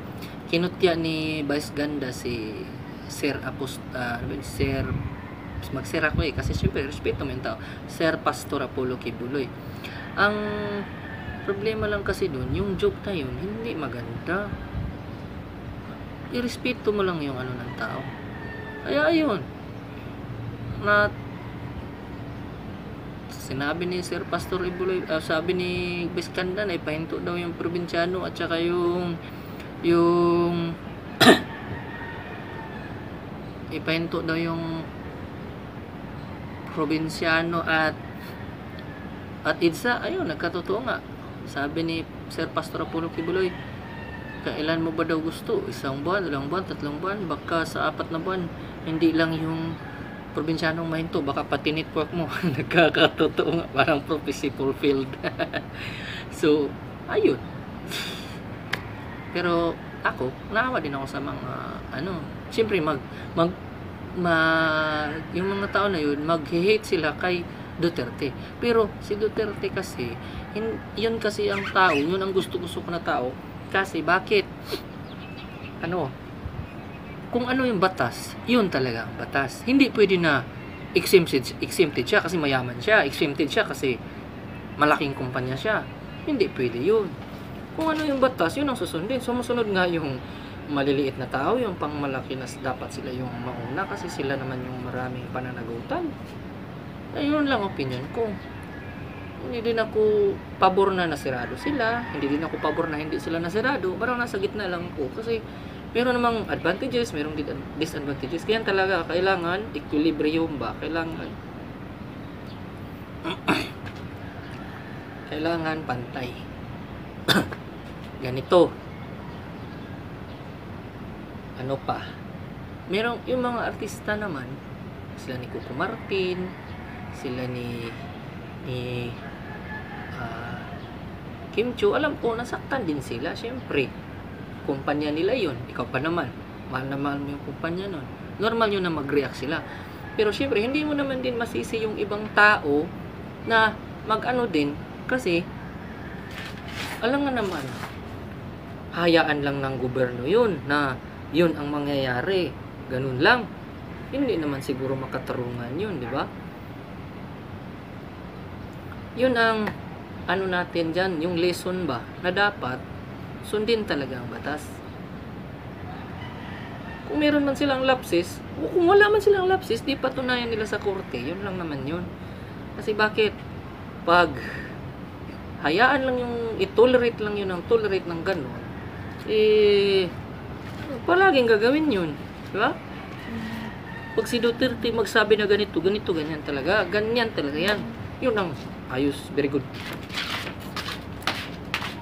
kinutya ni Vice Ganda si Sir Apost uh, Sir mag-sir ako eh kasi syempre respeto mo yung tao. Sir Pastor Apollo Kibuloy. Ang problema lang kasi doon yung joke na yun hindi maganda. Irespeto mo lang yung ano ng tao. Kaya ayun na sinabi ni Sir Pastor Ibuloy, uh, sabi ni Biskandan ay pahinto daw yung probinsyano at saka yung yung ipahinto daw yung probinsyano at at IDSA, ayun, nagkatotoo nga. Sabi ni Sir Pastor Apollo Kibuloy, kailan mo ba daw gusto? Isang buwan, dalawang buwan, tatlong buwan, baka sa apat na buwan, hindi lang yung probinsyanong mahinto, baka pati network mo nagkakatotoo nga, parang prophecy fulfilled. so, ayun. Pero ako, naawa din ako sa mga ano, siyempre mag mag ma, yung mga tao na yun, mag-hate sila kay Duterte. Pero si Duterte kasi, hin, yun kasi ang tao, yun ang gusto-gusto ko na tao. Kasi bakit? Ano, kung ano yung batas, yun talaga ang batas. Hindi pwede na exempted, exempted siya kasi mayaman siya, exempted siya kasi malaking kumpanya siya. Hindi pwede yun. Kung ano yung batas, yun ang susundin. Sumusunod nga yung maliliit na tao, yung pang malaki na dapat sila yung mauna kasi sila naman yung maraming pananagutan. Ayun lang opinion ko. Hindi din ako pabor na nasirado sila. Hindi din ako pabor na hindi sila nasirado. Parang nasa gitna lang ko. Kasi meron namang advantages, merong disadvantages. Kaya talaga, kailangan equilibrium ba? Kailangan Kailangan pantay. Ganito. Ano pa? Merong yung mga artista naman, sila ni Coco Martin, sila ni ni ah, Kim Chu, alam ko nasaktan din sila, syempre. Kumpanya nila 'yon, ikaw pa naman. Mahal na mahal mo yung kumpanya nun. Normal yun na mag-react sila. Pero syempre, hindi mo naman din masisi yung ibang tao na mag-ano din kasi alam nga naman hayaan lang ng gobyerno yun na yun ang mangyayari. Ganun lang. Hindi naman siguro makatarungan yun, di ba? Yun ang ano natin dyan, yung lesson ba, na dapat sundin talaga ang batas. Kung meron man silang lapses, o kung wala man silang lapses, di patunayan nila sa korte. Yun lang naman yun. Kasi bakit? Pag hayaan lang yung, i-tolerate lang yun ang tolerate ng gano'n, eh, palaging gagawin yun. Di ba? Pag si Duterte magsabi na ganito, ganito, ganyan talaga. Ganyan talaga yan. Yun ang ayos. Very good.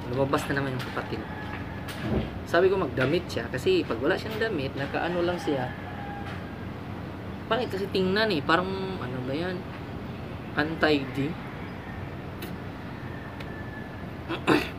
Lumabas na naman yung kapatid. Sabi ko magdamit siya kasi pag wala siyang damit, nakaano lang siya. Pangit kasi tingnan eh. Parang ano ba yan? Anti-D.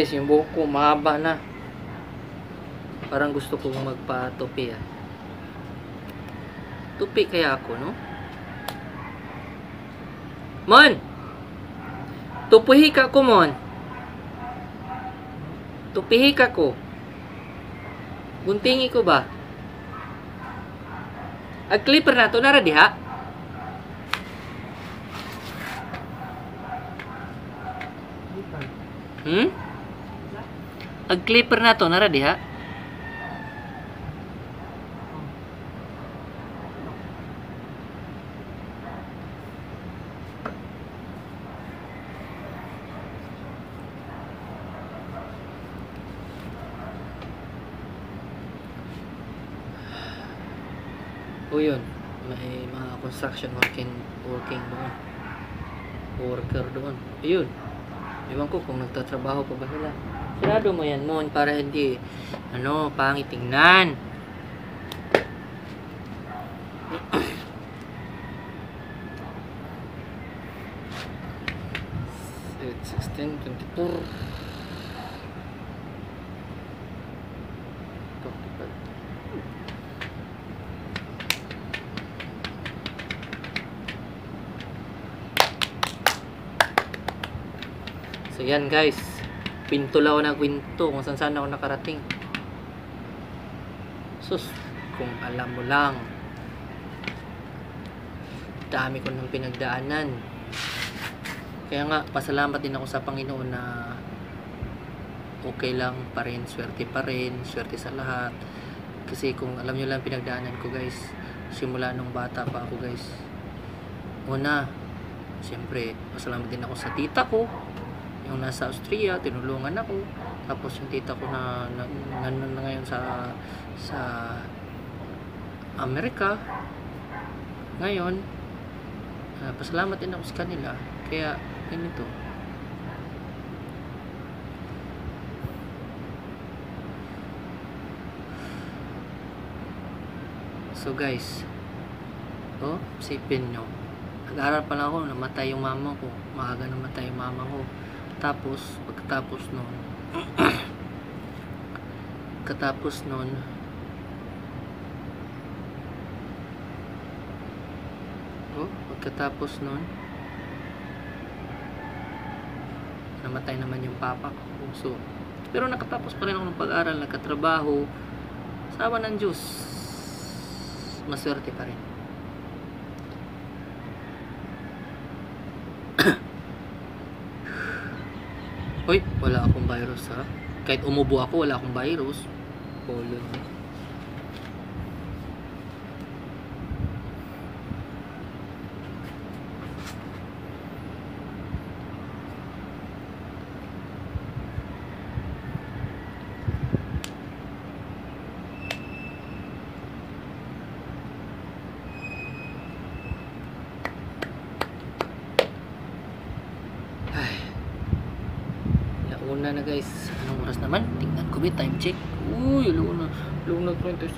Guys, yung buhok ko mahaba na. Parang gusto kong magpa-tupi ah. Tupi kaya ako, no? Mon! Tupihi ka ko, Mon. Tupihi ka ko. Guntingi ko ba? Ag clipper na to, nara diha? Hmm? Ag clipper na to, nara diha? O yun, may mga construction working working doon. Worker doon. Ayun. Ewan ko kung nagtatrabaho pa ba sila. Sarado mo yan, Mon, para hindi, ano, pangit tingnan. It's 16, 24. 25. So yan guys, pinto lang ako na kwento kung saan saan ako nakarating. Sus, kung alam mo lang, dami ko ng pinagdaanan. Kaya nga, pasalamat din ako sa Panginoon na okay lang pa rin, swerte pa rin, swerte sa lahat. Kasi kung alam nyo lang pinagdaanan ko guys, simula nung bata pa ako guys. Una, siyempre, pasalamat din ako sa tita ko, yung nasa Austria, tinulungan ako. Tapos yung tita ko na, na, na, ngayon sa sa Amerika. Ngayon, ah, pasalamat din ako sa kanila. Kaya, ganito. So guys, oh, sipin nyo. Nag-aaral pa lang ako, namatay yung mama ko. Maaga namatay yung mama ko. Tapos, pagkatapos nun, katapos nun, oh, pagkatapos nun, namatay naman yung papa ko. So, pero nakatapos pa rin ako ng pag-aaral, nagkatrabaho, sawa ng Diyos, maswerte pa rin. Hoy, wala akong virus ha. Kahit umubo ako, wala akong virus. Polon.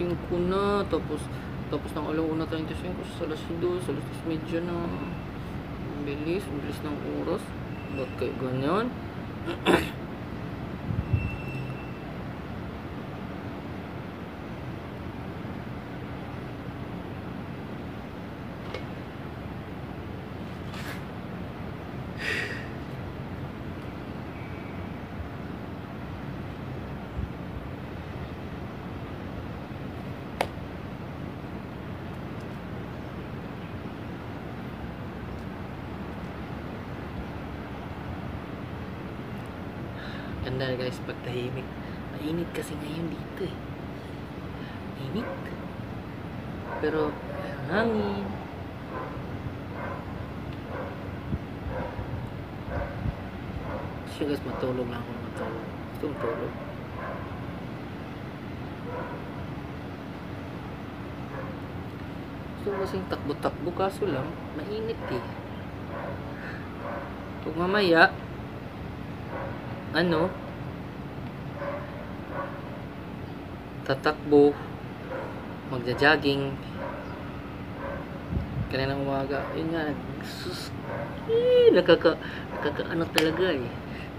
5 na, tapos tapos ng alauna 35, sa alas 2, sa alas 2 medyo na bilis, bilis ng oras. Ba't kayo ganyan? Na guys, pag tahimik. Mainit kasi ngayon dito eh. Init. Pero, hangin. Gusto guys, matulog lang ako matulog. Gusto kong tulog. Gusto ko kasing takbo-takbo kaso lang, mainit eh. Pag mamaya, ano, tatakbo, magja-jogging, kaninang umaga, yun nga, sus, eh, nakaka, nakaka, ano talaga eh.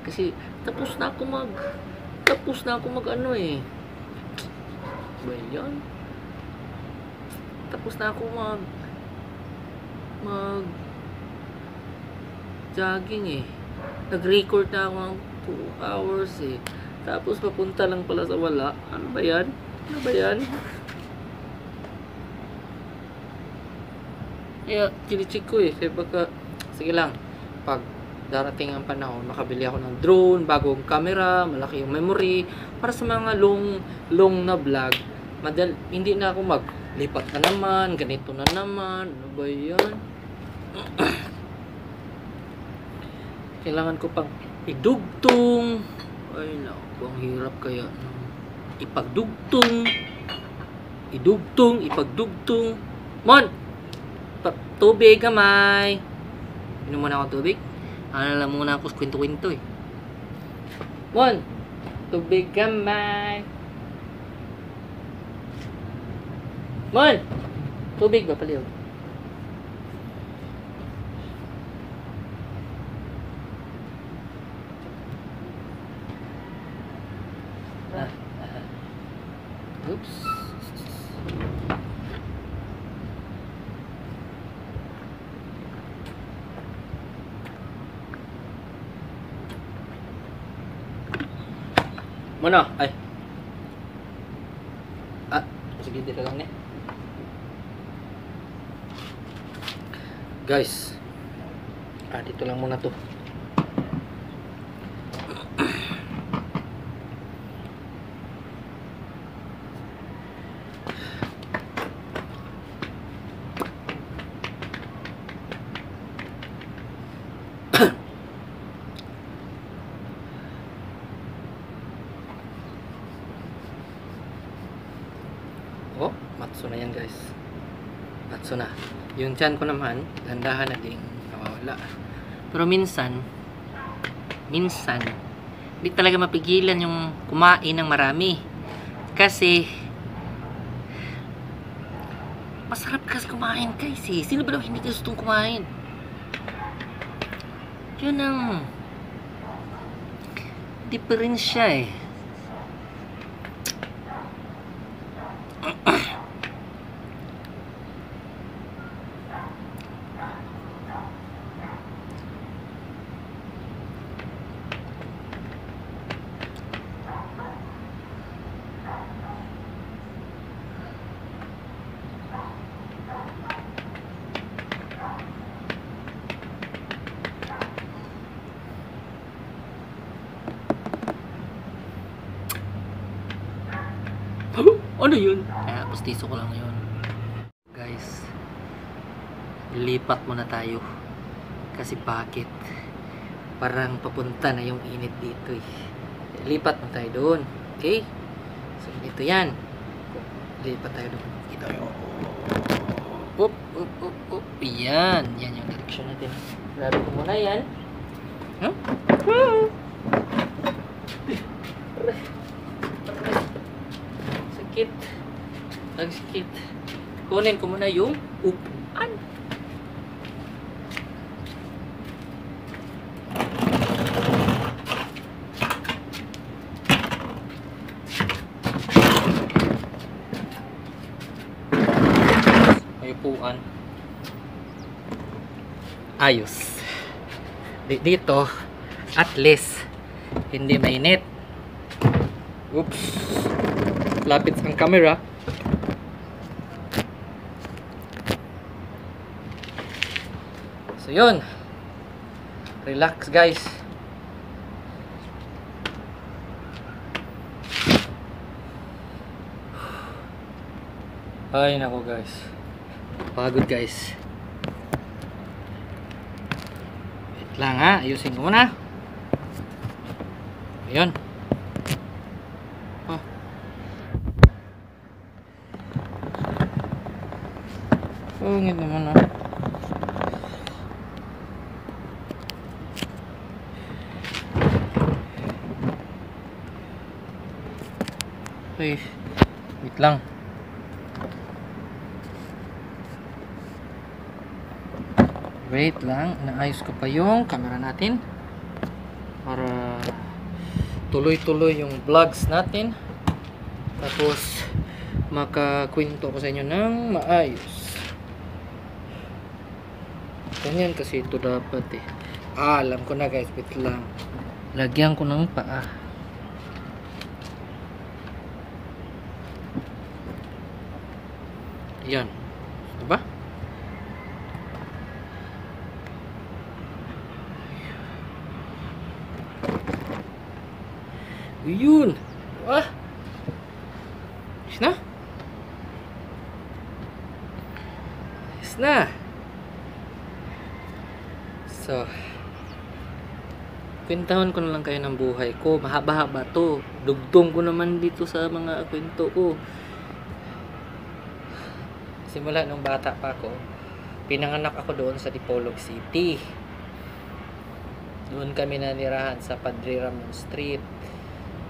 Kasi, tapos na ako mag, tapos na ako mag, ano eh. Ba yan? Tapos na ako mag, mag, jogging eh. Nag-record na ako ng 2 hours eh. Tapos papunta lang pala sa wala. Ano ba yan? Ano ba yan? Kaya, chinichik ko eh. Kaya baka, sige lang. Pag darating ang panahon, makabili ako ng drone, bagong camera, malaki yung memory, para sa mga long, long na vlog, madal, hindi na ako maglipat na naman, ganito na naman, ano ba yan? Kailangan ko pang idugtong. Ay, naku, ang hirap kaya. ng Ipagdugtong. Idugtong, ipagdugtong. Mon! Tubig, kamay. Inom muna ako tubig. Lang muna ako kwento-kwento eh. Mon! Tubig, kamay. Mon! Tubig ba pala yun? Mana? Ay. Ah, sige dito lang ni. Guys. Ah, dito lang muna to. Yung chan ko naman, gandahan na din. Nawawala. Pero minsan, minsan, hindi talaga mapigilan yung kumain ng marami. Kasi, masarap kasi kumain guys eh. Sino ba daw hindi gustong kumain? Yun ang diferensya eh. Ano yun? Kaya pustiso ko lang yun. Guys, lipat muna tayo. Kasi bakit? Parang papunta na yung init dito eh. Lipat mo tayo doon. Okay? So, ito yan. Lipat tayo doon. Ito yun. Up, up, up, up. Yan. Yan yung direction natin. Grabe ko muna yan. Huh? Sakit. Nagsakit. Kunin ko muna yung upuan. May upuan. Ayos. Di dito, at least, hindi mainit. Oops. Lapit ang camera. So yun. Relax guys. Ay nako guys. Pagod guys. Wait lang ha. Ayusin ko muna. Ayun. Oh. Pungit naman ah. Ay, wait lang. Wait lang, naayos ko pa yung camera natin para tuloy-tuloy yung vlogs natin. Tapos makakwento ko sa inyo ng maayos. Ganyan kasi ito dapat eh. Ah, alam ko na guys, wait lang. Lagyan ko ng paa. Yan. Diba? Yun. Ah. Is na? Is na. So, kwentahan ko na lang kayo ng buhay ko. Mahaba-haba to. Dugtong ko naman dito sa mga kwento ko. Simula nung bata pa ako, pinanganak ako doon sa Dipolog City. Doon kami nanirahan sa Padre Ramon Street.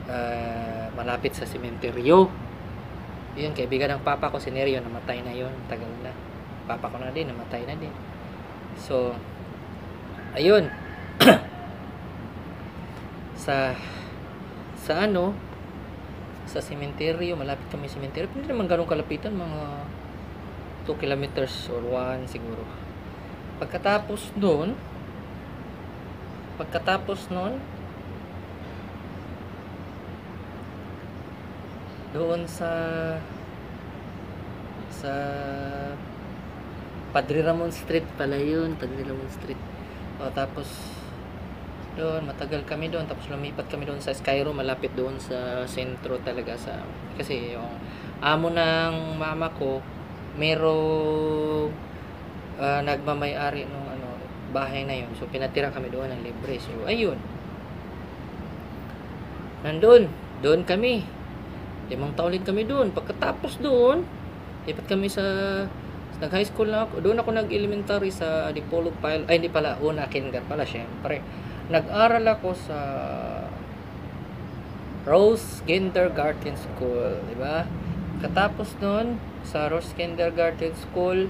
Ah, malapit sa sementeryo. Yun, kaibigan ng papa ko, si Nerio, namatay na yun. Tagal na. Papa ko na din, namatay na din. So, ayun. sa, sa ano, sa sementeryo, malapit kami sa sementeryo. Hindi naman ganun kalapitan, mga 2 kilometers or 1 siguro. Pagkatapos doon, pagkatapos noon, doon sa sa Padre Ramon Street pala yun Padre Ramon Street. O tapos doon matagal kami doon tapos lumipat kami doon sa Skyro malapit doon sa sentro talaga sa kasi yung amo ng mama ko merong ah, nagmamay-ari nung ano bahay na yun. So pinatira kami doon ng libre. So ayun. Nandun. Doon kami limang taon din kami doon pagkatapos doon lipat kami sa nag high school na ako. Doon ako nag elementary sa Dipolog Pile ay hindi pala. Una kinder pala syempre. Nag-aral ako sa Rose Kindergarten School di ba? Katapos noon sa Rose Kindergarten School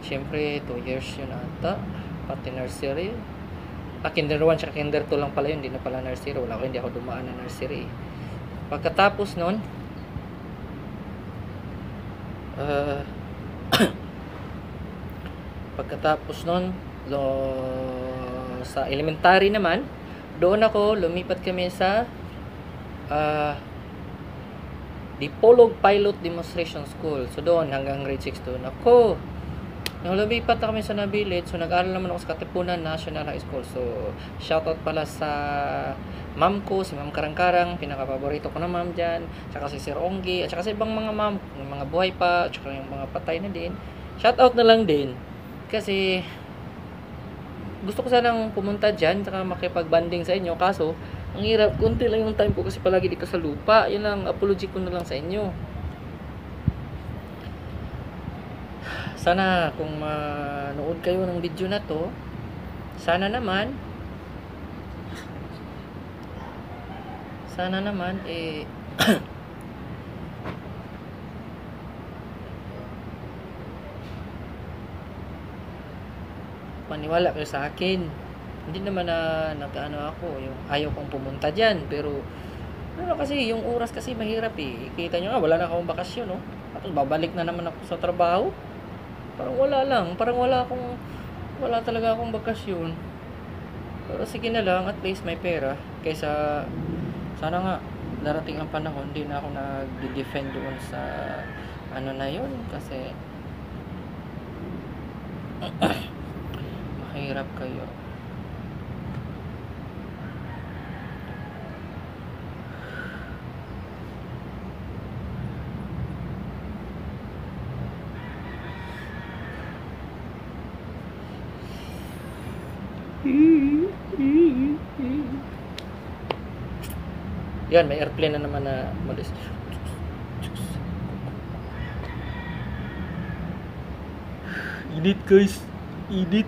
syempre 2 years yun ata. Pati nursery. Ah kinder 1 siya kinder 2 lang pala yun. Hindi na pala nursery. Wala ko hindi ako dumaan na nursery Pagkatapos nun, ah, pagkatapos nun, lo, sa elementary naman, doon ako, lumipat kami sa ah, Dipolog Pilot Demonstration School. So doon, hanggang grade 6 doon ako. Nung lumipat na kami sa Nabilid, so nag-aaral naman ako sa Katipunan National High School. So, shoutout pala sa ma'am ko, si Ma'am Karangkarang, pinaka-paborito ko na ma'am dyan, tsaka si Sir Onggi, at tsaka sa ibang mga ma'am, yung mga buhay pa, tsaka yung mga patay na din. Shoutout na lang din. Kasi, gusto ko sanang pumunta dyan, tsaka makipag-banding sa inyo, kaso, ang hirap, kunti lang yung time ko kasi palagi dito sa lupa. Yun lang, apology ko na lang sa inyo. Sana kung manood kayo ng video na to, sana naman sana naman eh maniwala kayo sa akin. Hindi naman na nag-ano ako, yung ayaw kong pumunta diyan, pero ano kasi yung oras kasi mahirap eh. Kita nyo nga wala na akong bakasyon, no. Tapos babalik na naman ako sa trabaho. Parang wala lang, parang wala akong wala talaga akong bakasyon. Pero sige na lang, at least may pera kaysa sana nga darating ang panahon, hindi na ako nag-defend doon sa ano na yun kasi mahirap kayo. Yan, may airplane na naman na malis. Edit guys. Edit.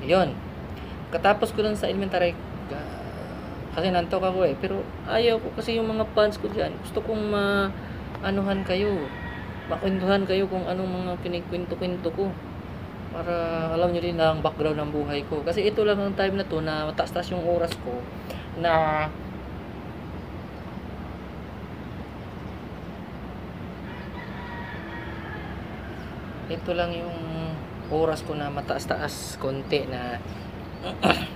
Yun. Katapos ko lang sa elementary kasi nantok ako eh. Pero ayaw ko kasi yung mga fans ko dyan. Gusto kong ma anuhan kayo. Makwentuhan kayo kung anong mga kinikwento-kwento ko. Para alam nyo din ang background ng buhay ko. Kasi ito lang ang time na to na mataas-taas yung oras ko na ito lang yung oras ko na mataas-taas konti na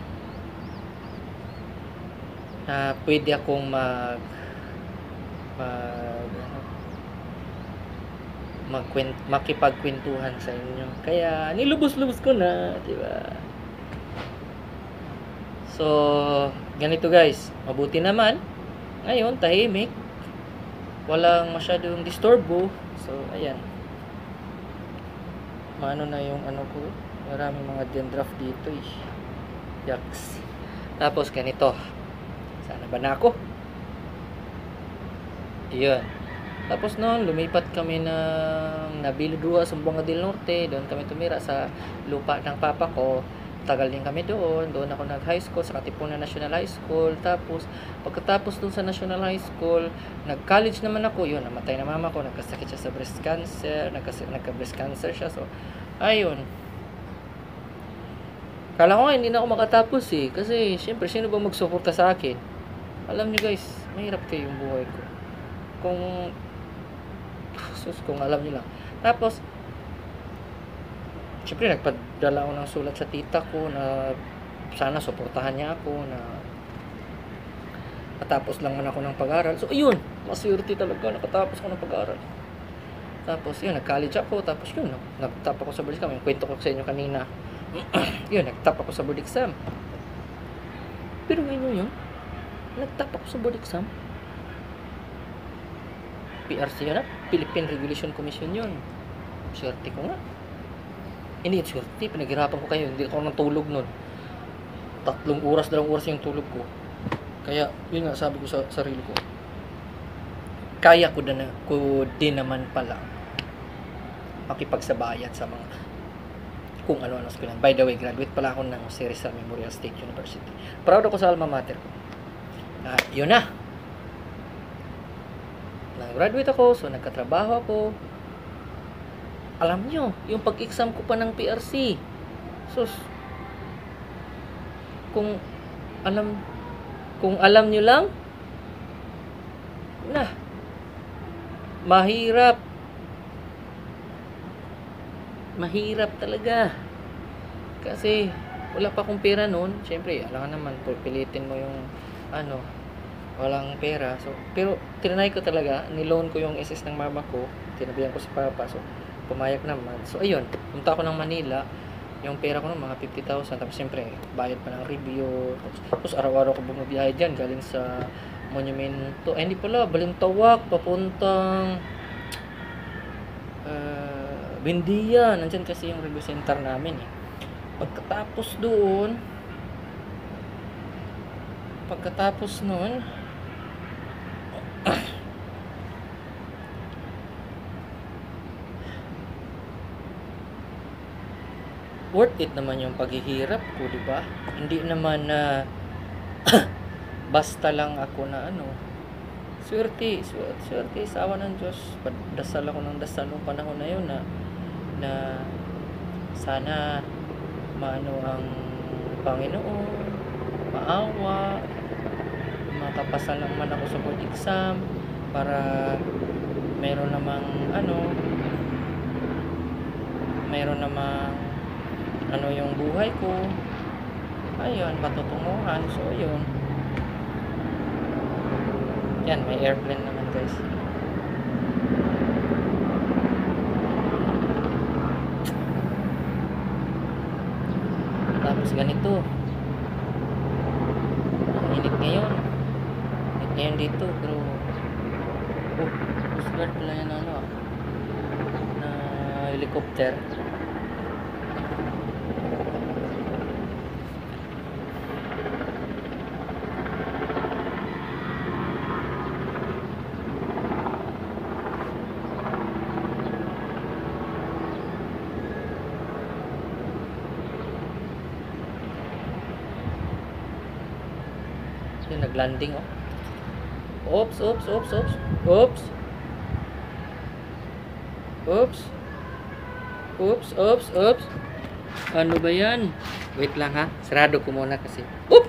na pwede akong mag mag ano, magkwent makipagkwentuhan sa inyo. Kaya nilubos-lubos ko na, 'di ba? So, ganito guys, mabuti naman. Ngayon, tahimik. Walang masyadong disturbo. So, ayan. Maano na yung ano ko. Maraming mga dandruff dito eh. Yaks. Tapos, ganito. Sana ba na ako? Iyon. Tapos noon, lumipat kami ng Nabiludua, Sumbonga del Norte. Doon kami tumira sa lupa ng papa ko tagal din kami doon. Doon ako nag-high school sa Katipunan National High School. Tapos, pagkatapos doon sa National High School, nag-college naman ako. Yun, namatay na mama ko. Nagkasakit siya sa breast cancer. Nagkas nagka-breast cancer siya. So, ayun. Kala ko hindi na ako makatapos eh. Kasi, syempre, sino ba magsuporta sa akin? Alam niyo guys, mahirap kayo yung buhay ko. Kung, sus, kung alam niyo lang. Tapos, Siyempre, nagpadala ako ng sulat sa tita ko na sana suportahan niya ako na katapos lang man ako ng pag-aaral. So, ayun, maswerte talaga, nakatapos ako ng pag-aaral. Tapos, yun, nag-college ako. Tapos, yun, nag-top ako sa board exam. Yung kwento ko sa inyo kanina. yun, nag-top ako sa board exam. Pero ngayon yun, nag-top ako sa board exam. PRC yun, ah. Philippine Regulation Commission yun. Swerte ko nga. Hindi, swerte. Pinaghirapan ko kayo. Hindi ako natulog nun. Tatlong oras, dalawang oras yung tulog ko. Kaya, yun nga, sabi ko sa sarili ko. Kaya ko, na, ko din naman pala makipagsabayan sa mga kung ano-ano school. By the way, graduate pala ako ng Jose Rizal Memorial State University. Proud ako sa alma mater ko. Ah, yun na. Nag-graduate ako, so nagkatrabaho ako. Alam nyo, yung pag-exam ko pa ng PRC. Sus, kung alam, kung alam nyo lang, na, mahirap. Mahirap talaga. Kasi, wala pa akong pera noon. Siyempre, alam ka naman, pilitin mo yung, ano, walang pera. So, pero, tinanay ko talaga, niloan ko yung SS ng mama ko, tinabihan ko si papa. So, pumayag naman. So, ayun, punta ako ng Manila. Yung pera ko ng mga 50,000. Tapos, siyempre, bayad pa ng review. Tapos, tapos araw-araw ko bumabiyahe dyan. Galing sa Monumento. Ay, hindi pala. Balintawak. Papuntang... Uh, Bindia. Nandyan kasi yung review center namin eh. Pagkatapos doon, pagkatapos noon, worth it naman yung paghihirap ko, di ba? Hindi naman na basta lang ako na ano, swerte, swerte, swerte sa awa ng Diyos. Dasal ako ng dasal nung panahon na yun na, na sana maano ang Panginoon, maawa, makapasa lang man ako sa board exam para meron namang ano meron namang ano yung buhay ko. Ayun patutunguhan so yun. Yan may airplane naman guys. Tapos ganito. Ang init ngayon. Init ngayon dito pero oh Guard pala yan ano ah na helicopter Yun, naglanding oh. Oops, oops, oops, oops. Oops. Oops. Oops, oops, oops. Ano ba yan? Wait lang ha. Sarado ko muna kasi. Oop!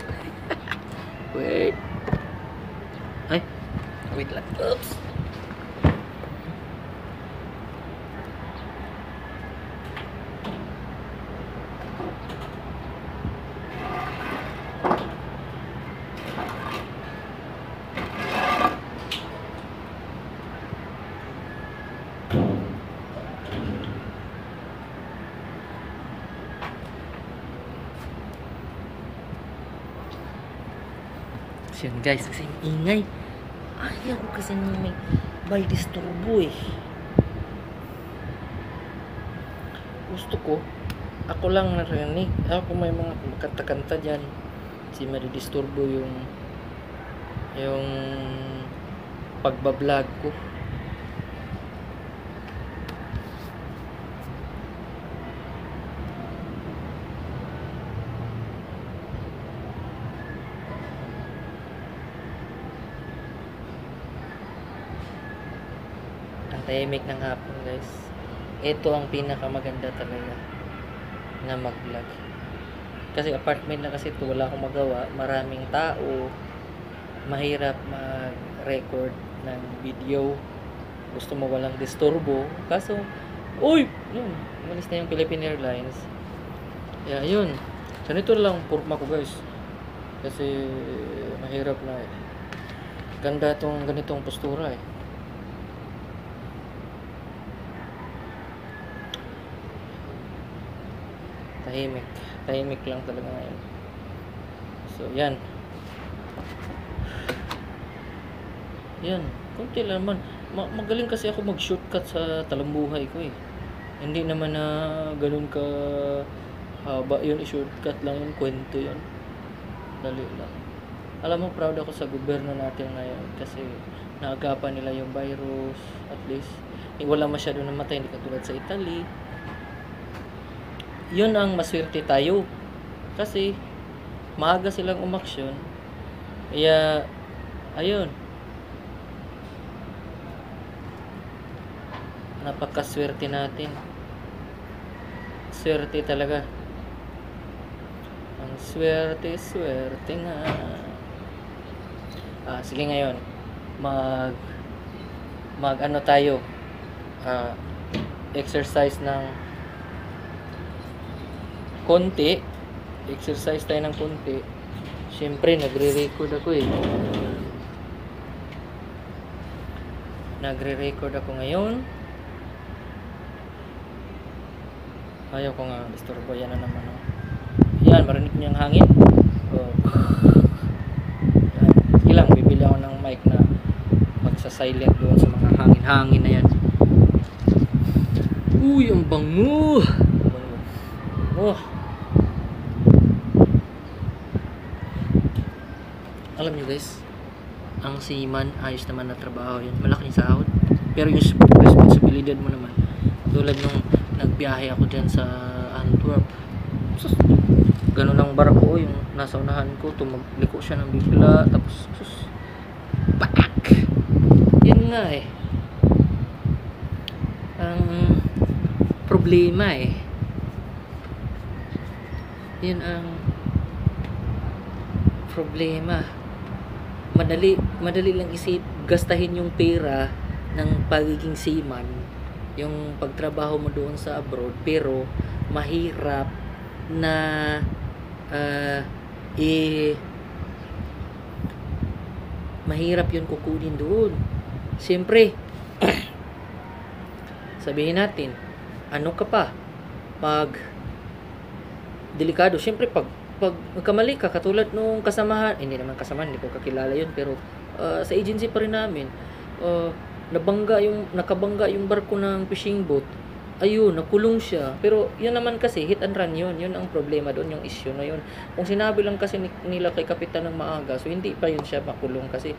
Wait. Ay. Wait lang. Oops. So yun guys, kasi ingay. Ayaw ko kasi nung may may disturbo eh. Gusto ko, ako lang narinig. Ako may mga kanta-kanta dyan. Kasi madidisturbo yung yung pagbablog ko. ang tahimik ng hapon guys. Ito ang pinakamaganda talaga na mag vlog kasi apartment na kasi ito wala akong magawa. Maraming tao. Mahirap mag record ng video. Gusto mo walang disturbo. Kaso uy yun umalis na yung Philippine Airlines. Yeah yun. So nito lang purma ko guys. Kasi mahirap na eh. Ganda tong ganitong postura eh tahimik. Tahimik lang talaga ngayon. So yan. Yan. Kunti lang man Ma- magaling kasi ako mag shortcut sa talambuhay ko eh. Hindi naman na ganun ka haba yun. Shortcut lang yun. Kwento yun. Dali lang. Alam mo proud ako sa gobyerno natin ngayon kasi naagapan nila yung virus. At least eh, wala masyado namatay. Hindi katulad sa Italy yun ang maswerte tayo. Kasi, maaga silang umaksyon. Kaya, ayun. Napakaswerte natin. Swerte talaga. Ang swerte, swerte nga. Ah, sige ngayon. Mag, mag ano tayo. Ah, exercise ng konti, exercise tayo ng konti, syempre nagre-record ako eh. Nagre-record ako ngayon. Ayaw ko nga disturbo. Yan na naman. Oh. Yan, marinig niyo yung hangin. Oh. Sige lang, bibili ako ng mic na magsa-silent doon sa mga hangin-hangin na yan. Uy, ang! Bango. Oh. Alam niyo guys, ang seaman, ayos naman na trabaho yun. Malaking sahod. Pero yung responsibilidad mo naman, tulad nung nagbiyahe ako dyan sa Antwerp, sus, ganun ang barko, yung nasa unahan ko, tumagliko siya ng bigla, tapos, sus, back! Yan nga eh. Ang problema eh. Yan ang problema madali madali lang isip gastahin yung pera ng pagiging seaman yung pagtrabaho mo doon sa abroad pero mahirap na ah, eh mahirap yun kukunin doon. Siyempre sabihin natin ano ka pa? Pag delikado. Siyempre pag pag magkamali ka katulad nung kasamahan eh, hindi naman kasamahan hindi ko kakilala yun pero ah, sa agency pa rin namin ah, nabangga yung nakabangga yung barko ng fishing boat. Ayun nakulong siya. Pero yun naman kasi hit and run yun. Yun ang problema doon yung issue na yun. Kung sinabi lang kasi ni- nila kay kapitan ng maaga so hindi pa yun siya makulong kasi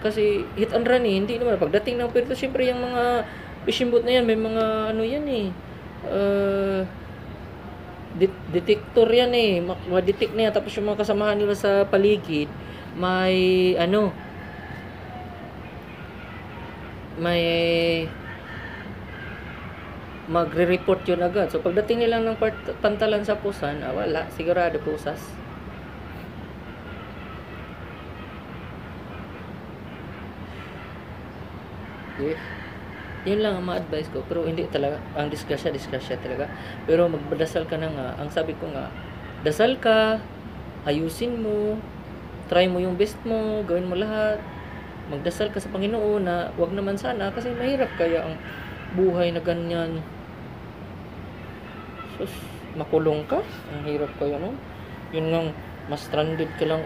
kasi hit and run eh hindi naman. Pagdating ng perito syempre yung mga fishing boat na yan may mga ano yan eh uh, det- detector yan eh. Ma- Ma-detect na yan. Tapos yung mga kasamahan nila sa paligid, may ano, may magre-report yun agad. So pagdating nila ng pantalan sa pusan, ah, wala, sigurado pusas. Okay. Yun lang ang ma-advise ko. Pero hindi talaga. Ang disgrasya, disgrasya talaga. Pero magdasal ka na nga. Ang sabi ko nga, dasal ka, ayusin mo, try mo yung best mo, gawin mo lahat. Magdasal ka sa Panginoon na wag naman sana kasi mahirap kaya ang buhay na ganyan. Sus, makulong ka? Ang hirap kaya no? Yun lang, mas stranded ka lang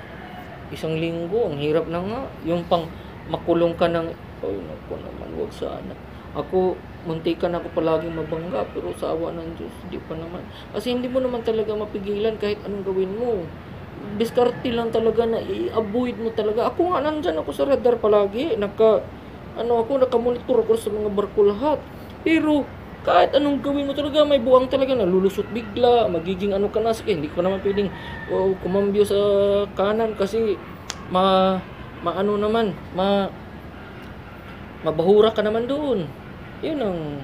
isang linggo. Ang hirap na nga. Yung pang makulong ka ng, ay naku naman, wag sana. Ako, muntikan ako palaging mabangga, pero sa awa ng Diyos, hindi pa naman. Kasi hindi mo naman talaga mapigilan kahit anong gawin mo. Diskarte lang talaga na i-avoid mo talaga. Ako nga, nandyan ako sa radar palagi. Naka, ano ako, nakamonitor ako sa mga barko lahat. Pero, kahit anong gawin mo talaga, may buwang talaga na lulusot bigla, magiging ano ka na, sige, hindi ko naman pwedeng oh, kumambyo sa kanan kasi ma, maano naman, ma, mabahura ka naman doon. Yun ang,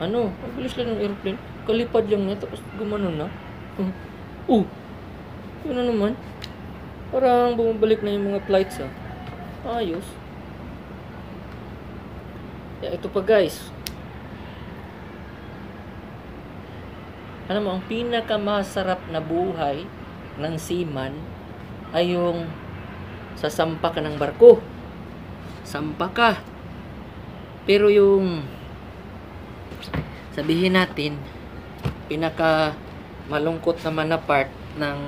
ano, ang bilis lang ng airplane. Kalipad lang niya, tapos gumanon na. Oh, yun na naman. Parang bumabalik na yung mga flights ah. Ayos. Yeah, ito pa guys. Alam mo, ang pinakamasarap na buhay ng seaman ay yung sasampa ka ng barko. Sampa ka. Pero yung sabihin natin pinaka malungkot naman na part ng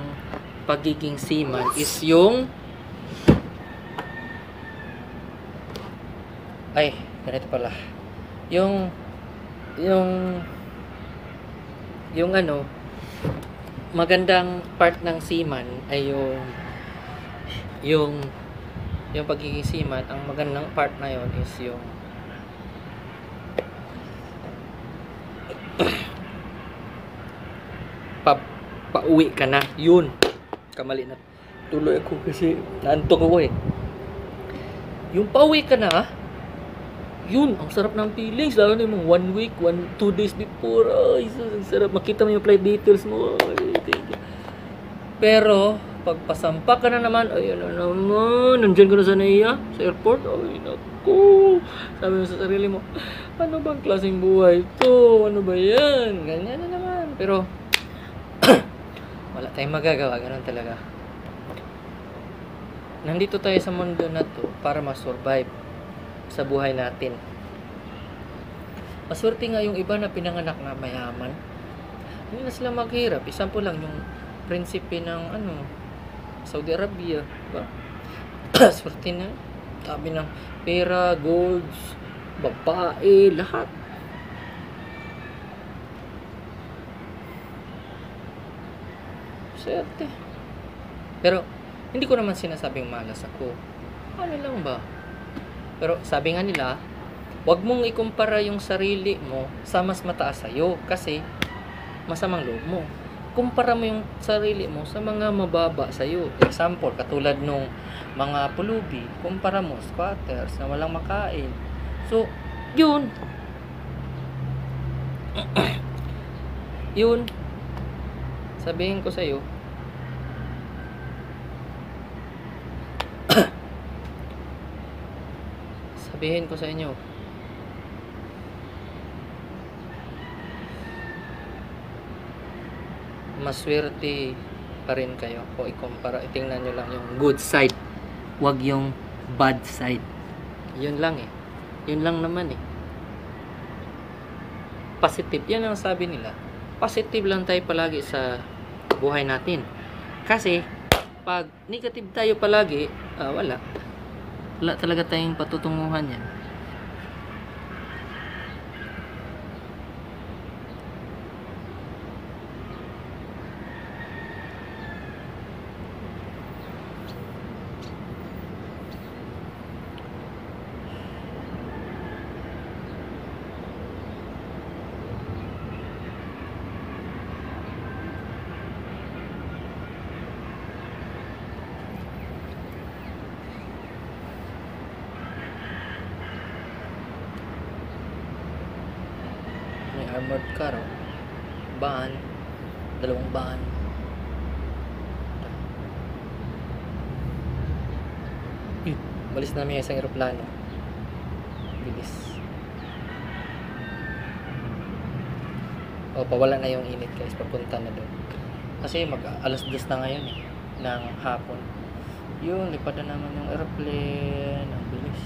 pagiging seaman is yung ay ganito pala. Yung yung yung ano magandang part ng seaman ay yung yung yung pagiging seaman. Ang magandang part na yon is yung pa pauwi ka na. Yun. Kamali na. Tuloy ako kasi naantok ako eh. Yung pauwi ka na yun ang sarap ng feelings. Lalo na yung one week one two days before. Ay ang sarap. Makita mo yung flight details mo. Ay, thank you. pero pagpasampa ka na naman ayun na naman? Nandyan ka na sa naiya sa airport? Ay naku. Sabi mo sa sarili mo ano bang klaseng buhay to ano ba yan ganyan na naman pero wala tayong magagawa ganun talaga nandito tayo sa mundo na to para ma-survive sa buhay natin. Maswerte nga yung iba na pinanganak na mayaman. Hindi na sila maghirap. Example lang yung prinsipe ng ano, Saudi Arabia. Diba? Swerte na. Sabi ng pera, golds, babae, lahat. Swerte. Pero, hindi ko naman sinasabing malas ako. Ano lang ba? Pero sabi nga nila, Huwag mong ikumpara yung sarili mo sa mas mataas sa'yo kasi masamang loob mo. Kumpara mo yung sarili mo sa mga mababa sa'yo. Example, katulad nung mga pulubi, kumpara mo squatters na walang makain. So, yun. yun. Sabihin ko sa'yo, sabihin ko sa inyo, maswerte pa rin kayo kung ikumpara, tingnan nyo lang yung good side. Wag yung bad side. Yun lang eh yun lang naman eh. Positive, yan ang sabi nila. Positive lang tayo palagi sa buhay natin. Kasi pag negative tayo palagi ah, wala. Wala talaga tayong patutunguhan yan may armored car oh. van dalawang van Eh, balis namin isang aeroplano. Bilis. O pawala na yung init guys. Papunta na doon. Kasi mag alas 10 na ngayon eh ng hapon. Yun lipad na naman yung aeroplane ang bilis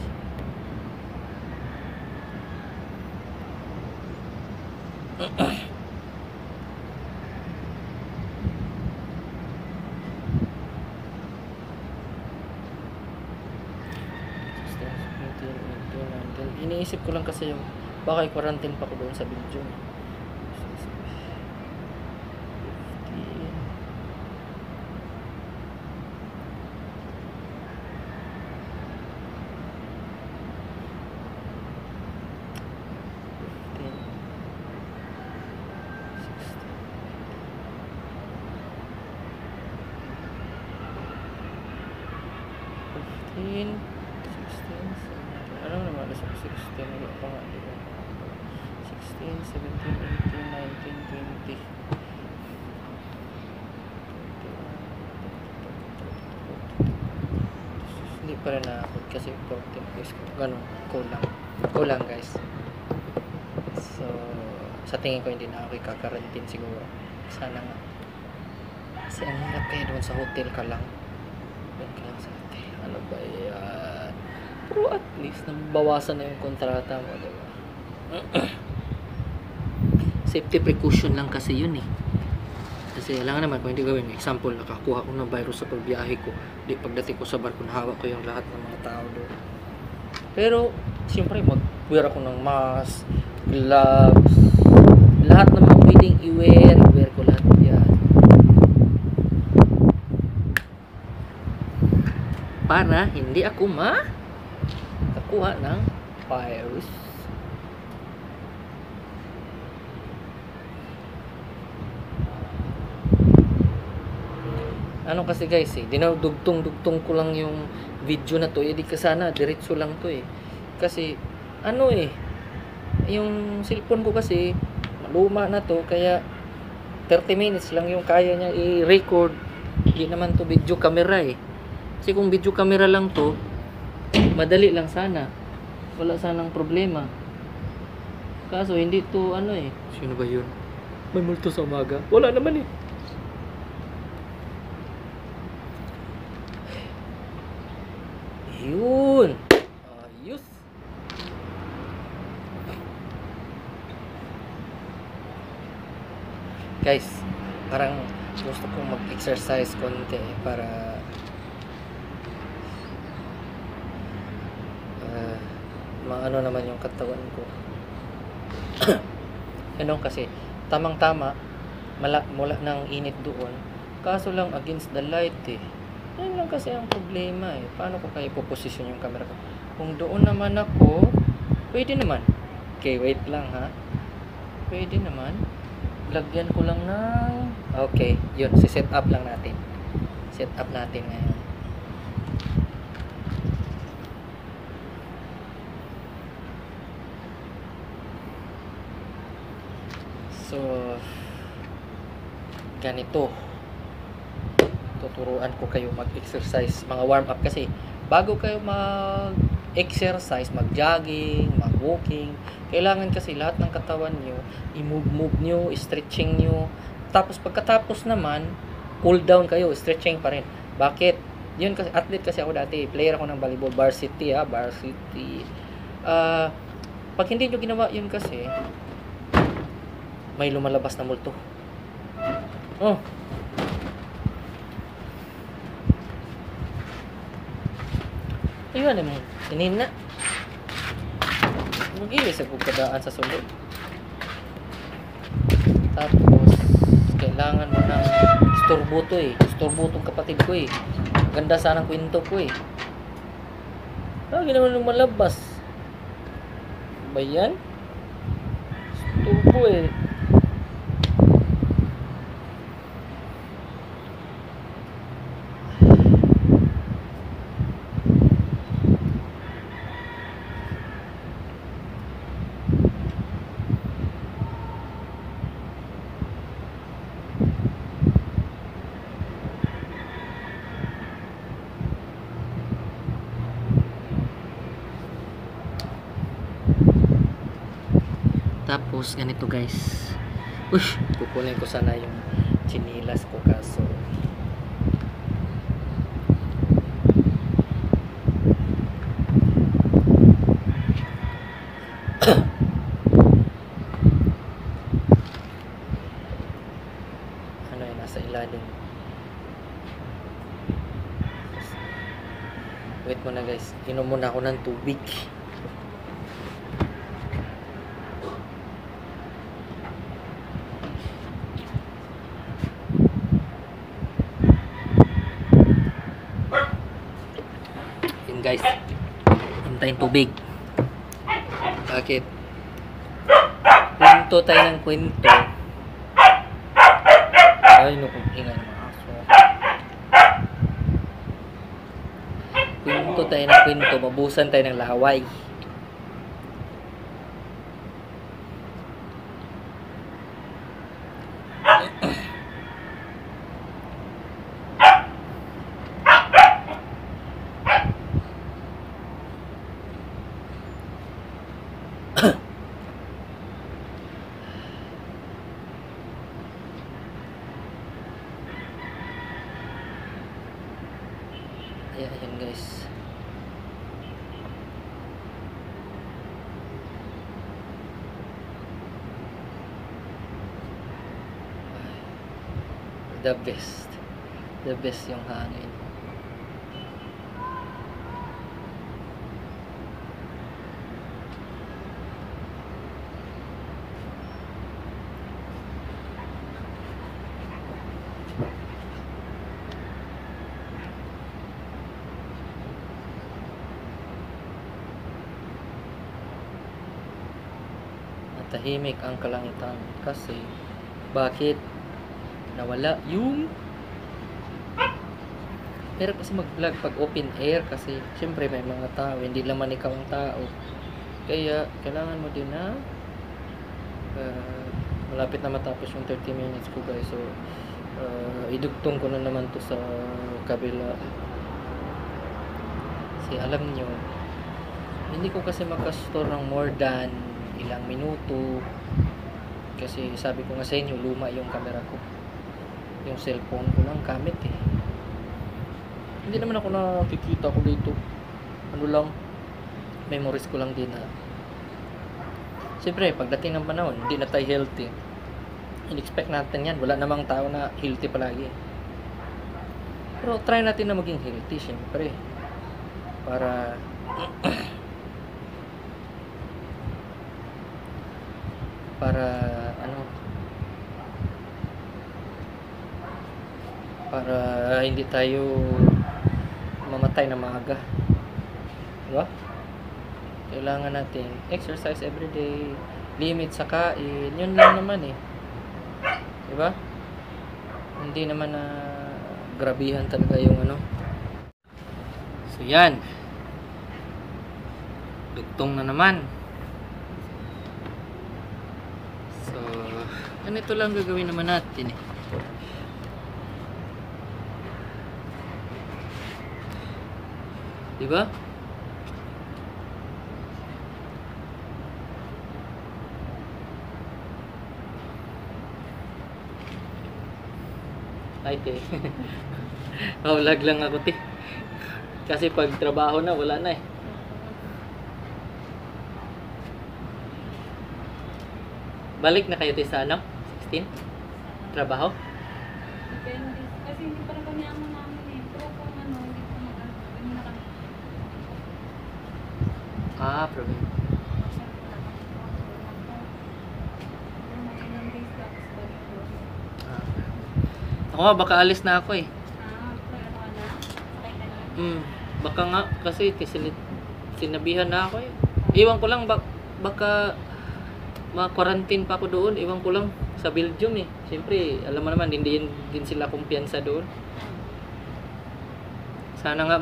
Iniisip ko lang kasi yung baka i-quarantine pa ko doon sa video. 15. Fifteen. Sixteen. Fifteen. Sixteen. seventeen. Alam naman, alas 16. Wala pa nga. di ba? 16, 17, 18, 19, 20. Hindi pa rin nakakot kasi 14 days ko. Ganun, kulang. Kulang guys. So, sa tingin ko hindi na ako ikakarantin siguro. Sana nga. Kasi ang hirap kaya doon sa hotel ka lang. Doon ka lang sa hotel. Ano ba yan? Pero at least, nabawasan na yung kontrata mo, diba? Safety precaution lang kasi yun eh. Kasi alam naman kung hindi gawin. Example, nakakuha ko ng virus sa pagbiyahe ko. Di pagdating ko sa barko, nahawak ko yung lahat ng mga tao doon. Pero, siyempre, mag-wear ako ng mask, gloves, lahat ng mga pwedeng i-wear, i-wear ko lahat yan. Para hindi ako ma nakuha ng virus. Ano kasi guys eh, dinudugtong-dugtong ko lang yung video na to. Eh, di ka sana, diretso lang to eh. Kasi, ano eh, yung cellphone ko kasi, luma na to, kaya 30 minutes lang yung kaya niya i-record. Hindi naman to video camera eh. Kasi kung video camera lang to, madali lang sana. Wala sanang problema. Kaso hindi to ano eh. Sino ba yun? May multo sa umaga. Wala naman eh. Yun. Ayos. Guys, parang gusto kong mag-exercise konti para ah, maano naman yung katawan ko. ano kasi, tamang-tama, mala, mula ng init doon, kaso lang against the light eh. Yan lang kasi ang problema eh. Paano ko kayo puposisyon yung camera ko? Kung doon naman ako, pwede naman. Okay, wait lang ha. Pwede naman. Lagyan ko lang ng... Okay, yun. Si-set up lang natin. Set up natin ngayon. So, ganito. Tuturuan ko kayo mag-exercise, mga warm up kasi bago kayo mag-exercise, mag-jogging, mag-walking, kailangan kasi lahat ng katawan nyo, i-move-move nyo, stretching nyo. Tapos pagkatapos naman, cool down kayo, stretching pa rin. Bakit? Yun kasi, athlete kasi ako dati, player ako ng volleyball, varsity ha, varsity. Ah, pag hindi nyo ginawa yun kasi, may lumalabas na multo. Oh. Ayun mo, inin na. Mag-ilis ako kadaan sa sulod. Tapos, kailangan mo ng istorbo to eh. Istorbo kapatid ko eh. Ganda sana ng kwento ko eh. Lagi naman lumalabas. Ba yan? Istorbo eh. Tapos, ganito guys. Ush, kukunin ko sana yung chinilas ko kaso. ano yun, nasa ilalim. Wait muna guys, inom muna ako ng tubig. Yun guys. Hintayin tubig. Bakit? Kwento tayo ng kwento. Ay, ng mga aso. Kwento tayo ng kwento. Mabusan tayo ng laway. Ayan, ayan guys. The best. The best yung hangin. Tahimik ang kalangitan kasi bakit nawala yung pero kasi mag-vlog pag open air kasi syempre may mga tao hindi naman ikaw ang tao. Kaya kailangan mo din na ah, malapit na matapos yung 30 minutes ko guys. So ah, idugtong ko na naman to sa kabila. Kasi alam nyo hindi ko kasi makastore ng more than ilang minuto. Kasi sabi ko nga sa inyo luma yung camera ko yung cellphone ko lang gamit eh hindi naman ako nakikita ko dito ano lang memories ko lang din na siyempre pagdating ng panahon hindi na tayo healthy in-expect natin yan. Wala namang tao na healthy palagi. Pero try natin na maging healthy, syempre. Para para ano para hindi tayo mamatay na maaga. Diba? Kailangan natin exercise every day, limit sa kain, yun lang naman eh. Diba? Hindi naman na grabihan talaga yung ano. So yan. Dugtong na naman. So, ganito lang gagawin naman natin eh. Diba? Ay, te. Maulag lang ako, te. Kasi pag trabaho na, wala na eh. Balik na kayo, te, sa ano? 16? Trabaho? Depende. Kasi hindi pa naman yung ano namin eh. Pero kung ano, hindi pa mag hindi na kami. Ah, problem. Pero may ilang days lang tapos balik ko. Ah. Ako nga, baka alis na ako eh. Ah? Hmm, baka nga, kasi kasi sinabihan na ako eh. Iwan ko lang, bak baka ma-quarantine pa ako doon. Iwan ko lang sa Belgium eh. Siyempre, alam mo naman, hindi din sila kumpiyansa doon. Sana nga,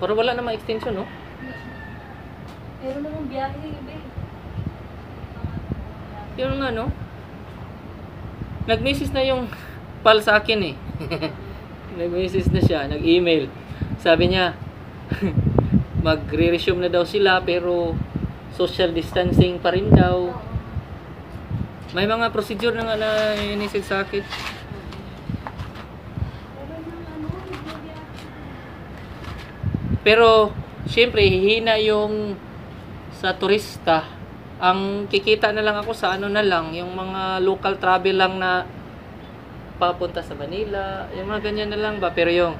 pero wala namang extension, no? Pero namang biyahe yung iba eh. Yun nga, no? Nag-message na yung pal sa akin eh. Nag-message na siya, nag-email. Sabi niya, magre-resume na daw sila pero social distancing pa rin daw. May mga procedure na nga na inisig sa akin. Pero ano, syempre, hihina yung sa turista. Ang kikita na lang ako sa ano na lang, yung mga local travel lang na papunta sa Manila, yung mga ganyan na lang ba. Pero yung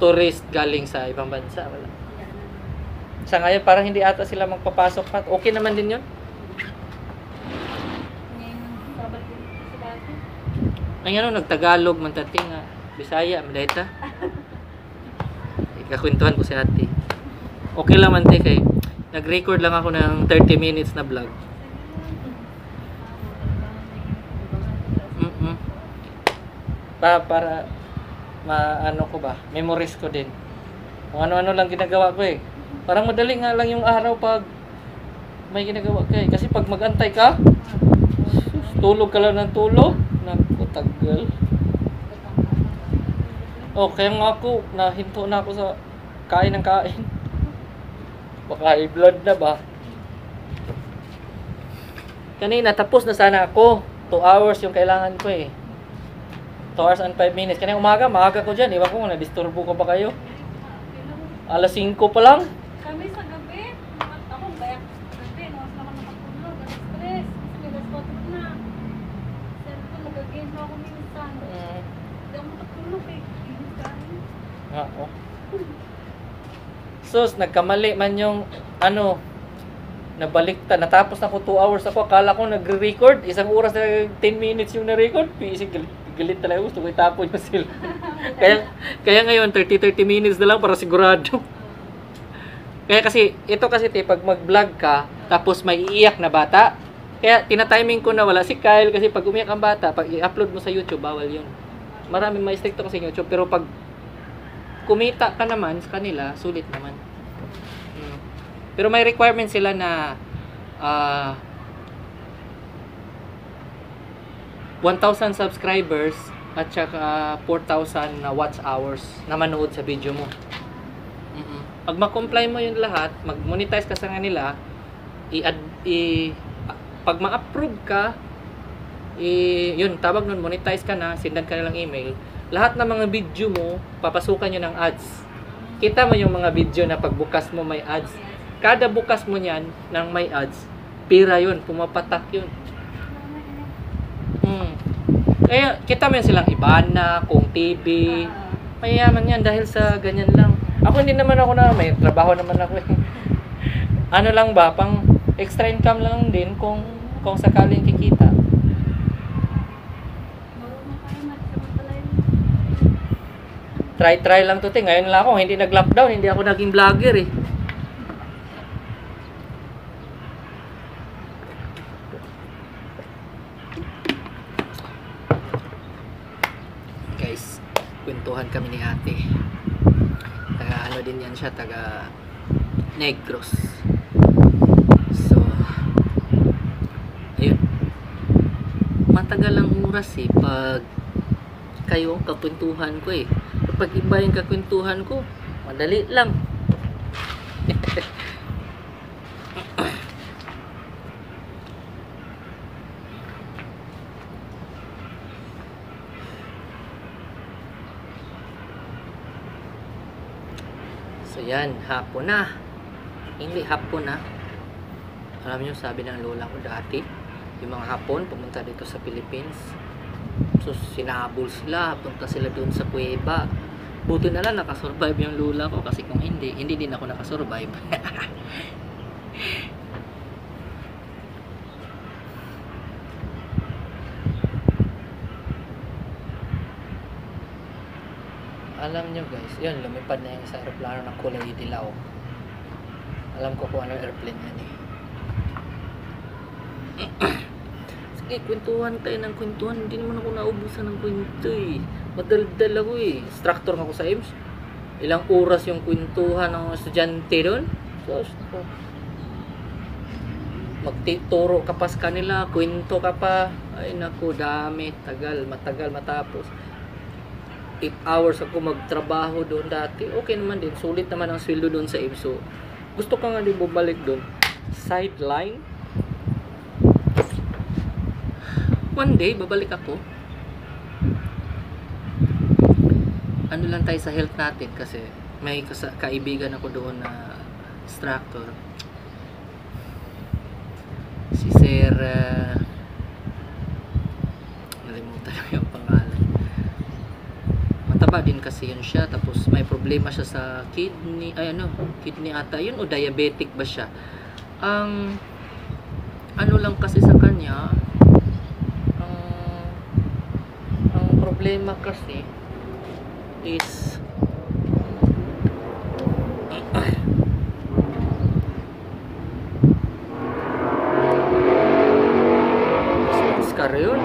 tourist galing sa ibang bansa, wala. Sa ngayon, parang hindi ata sila magpapasok pa. Okay naman din yun. Ay ano, nagtagalog, mantating nga. Bisaya, madahita. Ikakwentuhan ko si ate. Okay lang man te kay nag-record lang ako ng 30 minutes na vlog. Mm Pa, para maano ko ba, memories ko din. Ano-ano lang ginagawa ko eh. Parang madali nga lang yung araw pag may ginagawa ka eh. Kasi pag magantay ka, tulog ka lang ng tulog. Naku, tagal. Oh, kaya nga ako, nahinto na ako sa kain ng kain. Baka blood na ba? Kanina, tapos na sana ako. 2 hours yung kailangan ko eh. 2 hours and 5 minutes. Kanina umaga, maaga ko dyan. Iwan ko kung na-disturbo ko ba kayo. Alas 5 pa lang. Kami sa gabi, ako bayak gabi, mas ako nakatulog, ang stress, kasi may gas water na. Cellphone, nag-game pa ako minsan. Mm, Hindi ako makatulog eh. Inis kain. nga, oh. Sus, nagkamali man yung ano, nabaliktad. Natapos na ko 2 hours ako. Akala ko nagre-record. Isang oras na 10 minutes yung na-record. Pisig, galit, galit talaga. Gusto ko itapon yung sila. kaya, kaya ngayon, 30-30 minutes na lang para sigurado. Kaya kasi, ito kasi te, pag mag-vlog ka, tapos may iiyak na bata, kaya tinatiming ko na wala si Kyle kasi pag umiyak ang bata, pag i-upload mo sa YouTube, bawal yun. Maraming may stricto kasi YouTube, pero pag kumita ka naman sa kanila, sulit naman. Mm. Pero may requirement sila na ah 1,000 subscribers at saka 4,000 na watch hours na manood sa video mo. Mm-mm. Pag ma-comply mo yung lahat, mag-monetize ka sa kanila, i-add, i, pag ma-approve ka, i, yun, tawag nun, monetize ka na, sindan ka nilang email, lahat ng mga video mo, papasukan nyo ng ads. Kita mo yung mga video na pagbukas mo may ads. Kada bukas mo niyan ng may ads, pira yun, pumapatak yun. Hmm. Kaya kita mo yan silang Ibana, Kung TV. Mayayaman yan dahil sa ganyan lang. Ako hindi naman ako na may trabaho naman ako. eh. ano lang ba, pang extra income lang din kung kung sakaling kikita. Try try lang to, te. Ngayon lang ako, hindi nag-lockdown, hindi ako naging vlogger eh. Guys, kwentuhan kami ni ate. Taga ano din yan siya, taga Negros. So, ayun. Matagal ang oras eh pag kayo ang kakwentuhan ko eh. Kapag iba yung kakwentuhan ko, madali lang. so yan, hapon na. Hindi hapon na. Alam niyo, sabi ng lola ko dati, yung mga hapon pumunta dito sa Philippines. So, sinabol sila, punta sila doon sa kuweba. Buti na lang nakasurvive yung lula ko kasi kung hindi, hindi din ako nakasurvive. Alam nyo guys, yun, lumipad na yung sa aeroplano ng kulay dilaw. Alam ko kung ano airplane yan eh. Sige, kwentuhan tayo ng kwentuhan. Hindi naman ako naubusan ng kwento eh. Madaldal ako eh. Instructor ako sa IMS. Ilang oras yung kwentuhan ng estudyante doon. So, so magtuturo ka pa sa kanila, kwento ka pa. Ay naku, dami. Tagal, matagal matapos. 8 hours ako magtrabaho doon dati. Okay naman din. Sulit naman ang sweldo doon sa IMS. So, gusto ka nga din bumalik doon. Sideline. One day, babalik ako. Ano lang tayo sa health natin kasi may kaibigan ako doon na instructor. Si Sir... Uh, nalimutan ko yung pangalan. Mataba din kasi yun siya. Tapos may problema siya sa kidney. Ay ano, kidney ata yun o diabetic ba siya? Ang... ano lang kasi sa kanya, ang ang problema kasi is Oscar yun.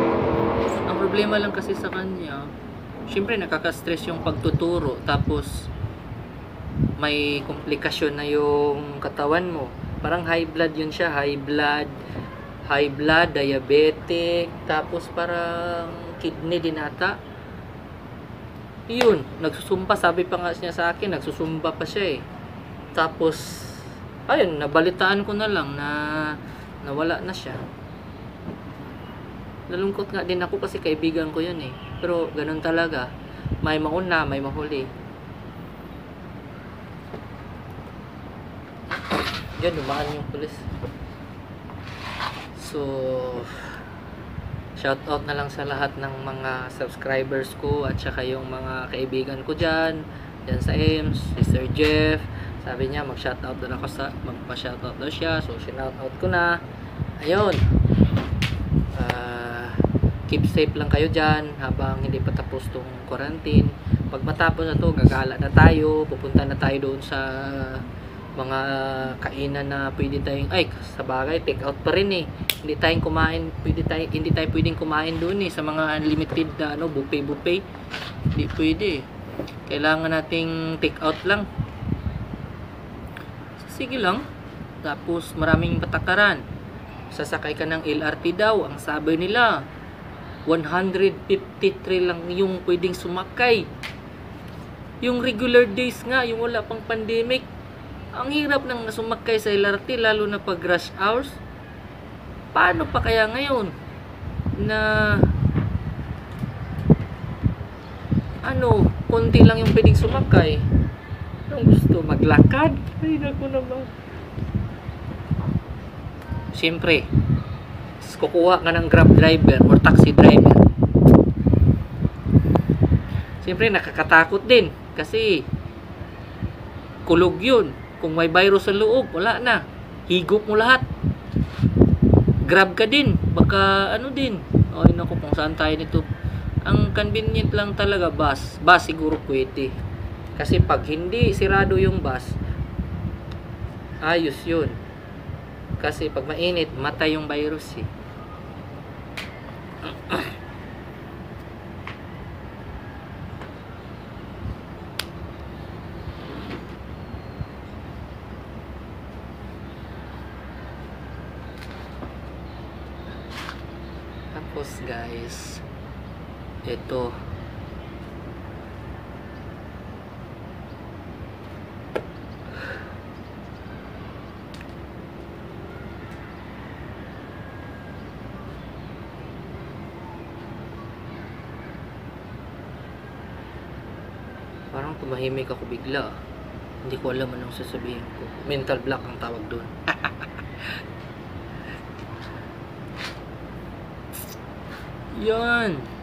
Ang problema lang kasi sa kanya, syempre nakaka-stress yung pagtuturo tapos may komplikasyon na yung katawan mo. Parang high blood yun siya, high blood, high blood, diabetic, tapos parang kidney din ata. Yun, nagsusumpa, sabi pa nga niya sa akin, nagsusumpa pa siya eh. Tapos, ayun, nabalitaan ko na lang na nawala na siya. Nalungkot nga din ako kasi kaibigan ko yun eh. Pero ganun talaga. May mauna, may mahuli. Yan, dumaan yung pulis. So, shout out na lang sa lahat ng mga subscribers ko at saka yung mga kaibigan ko dyan. Dyan sa si Sir Jeff. Sabi niya, mag-shoutout daw ako sa, magpa-shoutout daw siya. So, shoutout ko na. Ayun. Ah, keep safe lang kayo dyan habang hindi pa tapos tong quarantine. Pag matapos na to, gagala na tayo. Pupunta na tayo doon sa mga kainan na pwede tayong ay sa bagay take out pa rin eh. Hindi tayong kumain pwede tayo hindi tayo pwedeng kumain doon eh sa mga unlimited na ano buffet buffet hindi pwede eh. kailangan nating take out lang. Sige lang. Tapos maraming patakaran. Sasakay ka ng LRT daw ang sabi nila. 153 lang yung pwedeng sumakay. Yung regular days nga yung wala pang pandemic ang hirap nang sumakay sa LRT lalo na pag rush hours. Paano pa kaya ngayon na ano, konti lang yung pwedeng sumakay. Anong gusto? Maglakad? Ay, naku naman. Siyempre, kukuha ka ng grab driver or taxi driver. Siyempre, nakakatakot din. Kasi, kulog yun. Kung may virus sa loob, wala na. Higop mo lahat. Grab ka din. Baka, ano din. Ay, naku, kung saan tayo nito. Ang convenient lang talaga, bus. Bus siguro pwede. Kasi pag hindi sirado yung bus, ayos yun. Kasi pag mainit, matay yung virus eh. Tapos guys, ito. Parang tumahimik ako bigla. Hindi ko alam anong sasabihin ko. Mental block ang tawag doon. Yan.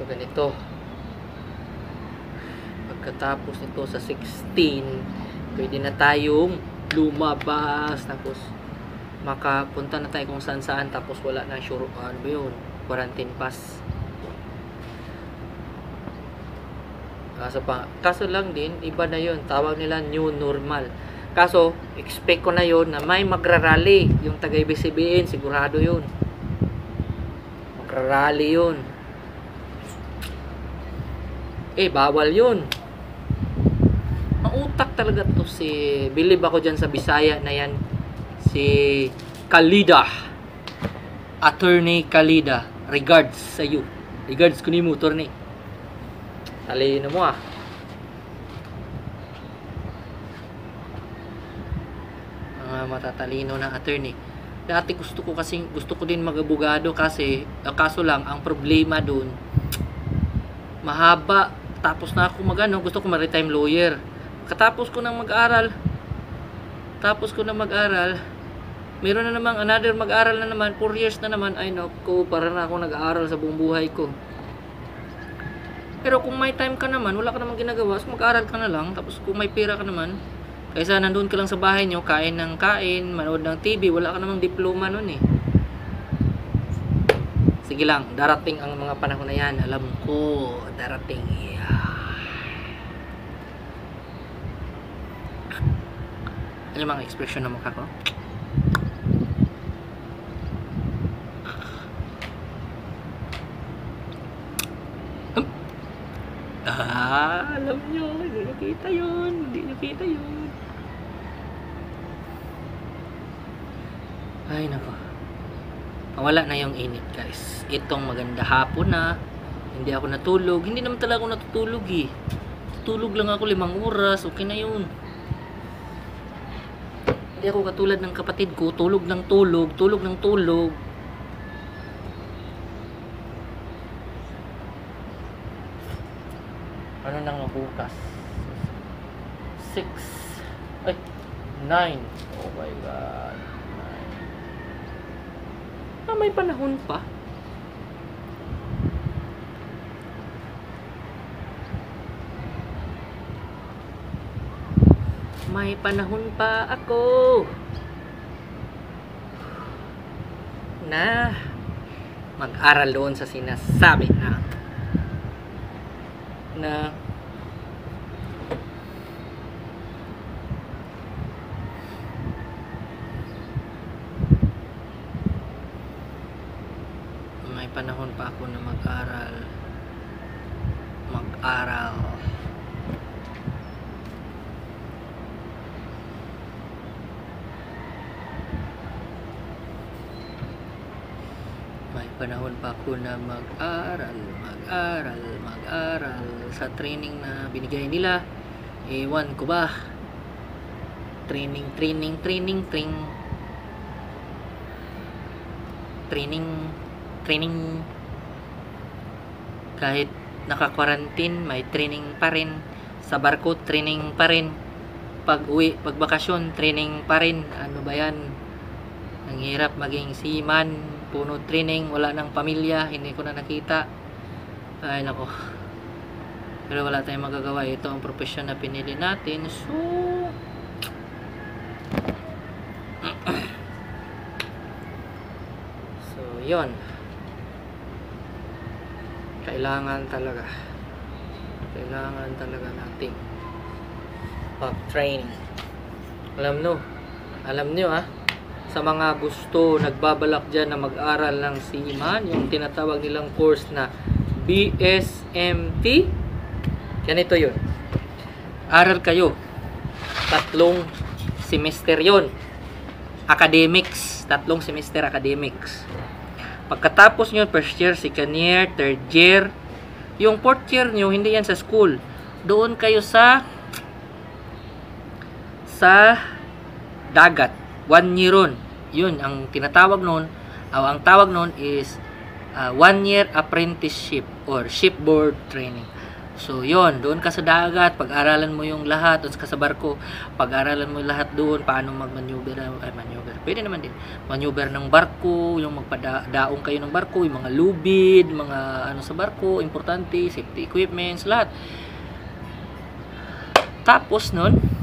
So, ganito. Pagkatapos nito sa 16, pwede na tayong lumabas. Tapos, makapunta na tayo kung saan saan. Tapos, wala na sure, ano ba yun? Quarantine pass. Kaso, pa, kaso lang din, iba na yun. Tawag nila new normal. Kaso, expect ko na yun na may magrarally. Yung taga ibig sigurado yun. Magrarally yun. Eh, bawal yun. Mautak talaga to si... Believe ako dyan sa Bisaya na yan. Si Kalida. Attorney Kalida. Regards sa iyo. Regards ko ni mo, attorney. Talino mo ah. Mga matatalino na attorney. Dati gusto ko kasi gusto ko din mag-abogado kasi ang kaso lang ang problema doon mahaba tapos na ako magano gusto ko maritime lawyer katapos ko nang mag-aral tapos ko na mag-aral meron na namang another mag-aral na naman 4 years na naman ay nako para na ako nag-aaral sa buong buhay ko pero kung may time ka naman, wala ka namang ginagawa, so mag-aral ka na lang. Tapos kung may pera ka naman, kaysa nandun ka lang sa bahay nyo, kain ng kain, manood ng TV, wala ka namang diploma nun eh. Sige lang, darating ang mga panahon na yan. Alam ko, darating. Yeah. Ano mga expression ng mukha ko? Ah, alam nyo, hindi nyo kita yun. Hindi nyo kita yun. Ay, nako. Wala na yung init, guys. Itong maganda hapon na. Hindi ako natulog. Hindi naman talaga ako natutulog eh. Tutulog lang ako limang oras. Okay na yun. Hindi ako katulad ng kapatid ko. Tulog ng tulog. Tulog ng tulog. ano nang bukas? 6 ay 9 oh my god 9 ah, may panahon pa may panahon pa ako. Na mag-aral doon sa sinasabi na na may panahon pa ako na mag-aral. Mag-aral may panahon pa ako na mag-aral mag-aral mag-aral. Sa training na binigay nila ewan ko ba? Training training training training training training. Kahit naka-quarantine may training pa rin. Sa barko training pa rin. Pag uwi, pag bakasyon, training pa rin. Ano ba yan? Ang hirap maging seaman, puno training, wala nang pamilya, hindi ko na nakita. Ay nako. Pero wala tayong magagawa. Ito ang profesyon na pinili natin. So, so, yon Kailangan talaga. Kailangan talaga nating pag-training. Alam nyo, alam nyo ah, sa mga gusto, nagbabalak dyan na mag-aral ng seaman, yung tinatawag nilang course na BSMT, ganito yun. Aral kayo. Tatlong semester yon Academics. Tatlong semester academics. Pagkatapos nyo, first year, second year, third year, yung fourth year nyo, hindi yan sa school. Doon kayo sa sa dagat. One year on. Yun, ang tinatawag noon, o ang tawag noon is uh, one year apprenticeship or shipboard training. So, yun, doon ka sa dagat, pag-aralan mo yung lahat, doon ka sa barko, pag-aralan mo lahat doon, paano mag-maneuver, ay maneuver, pwede naman din, maneuver ng barko, yung magpadaong kayo ng barko, yung mga lubid, mga ano sa barko, importante, safety equipments, lahat. Tapos nun,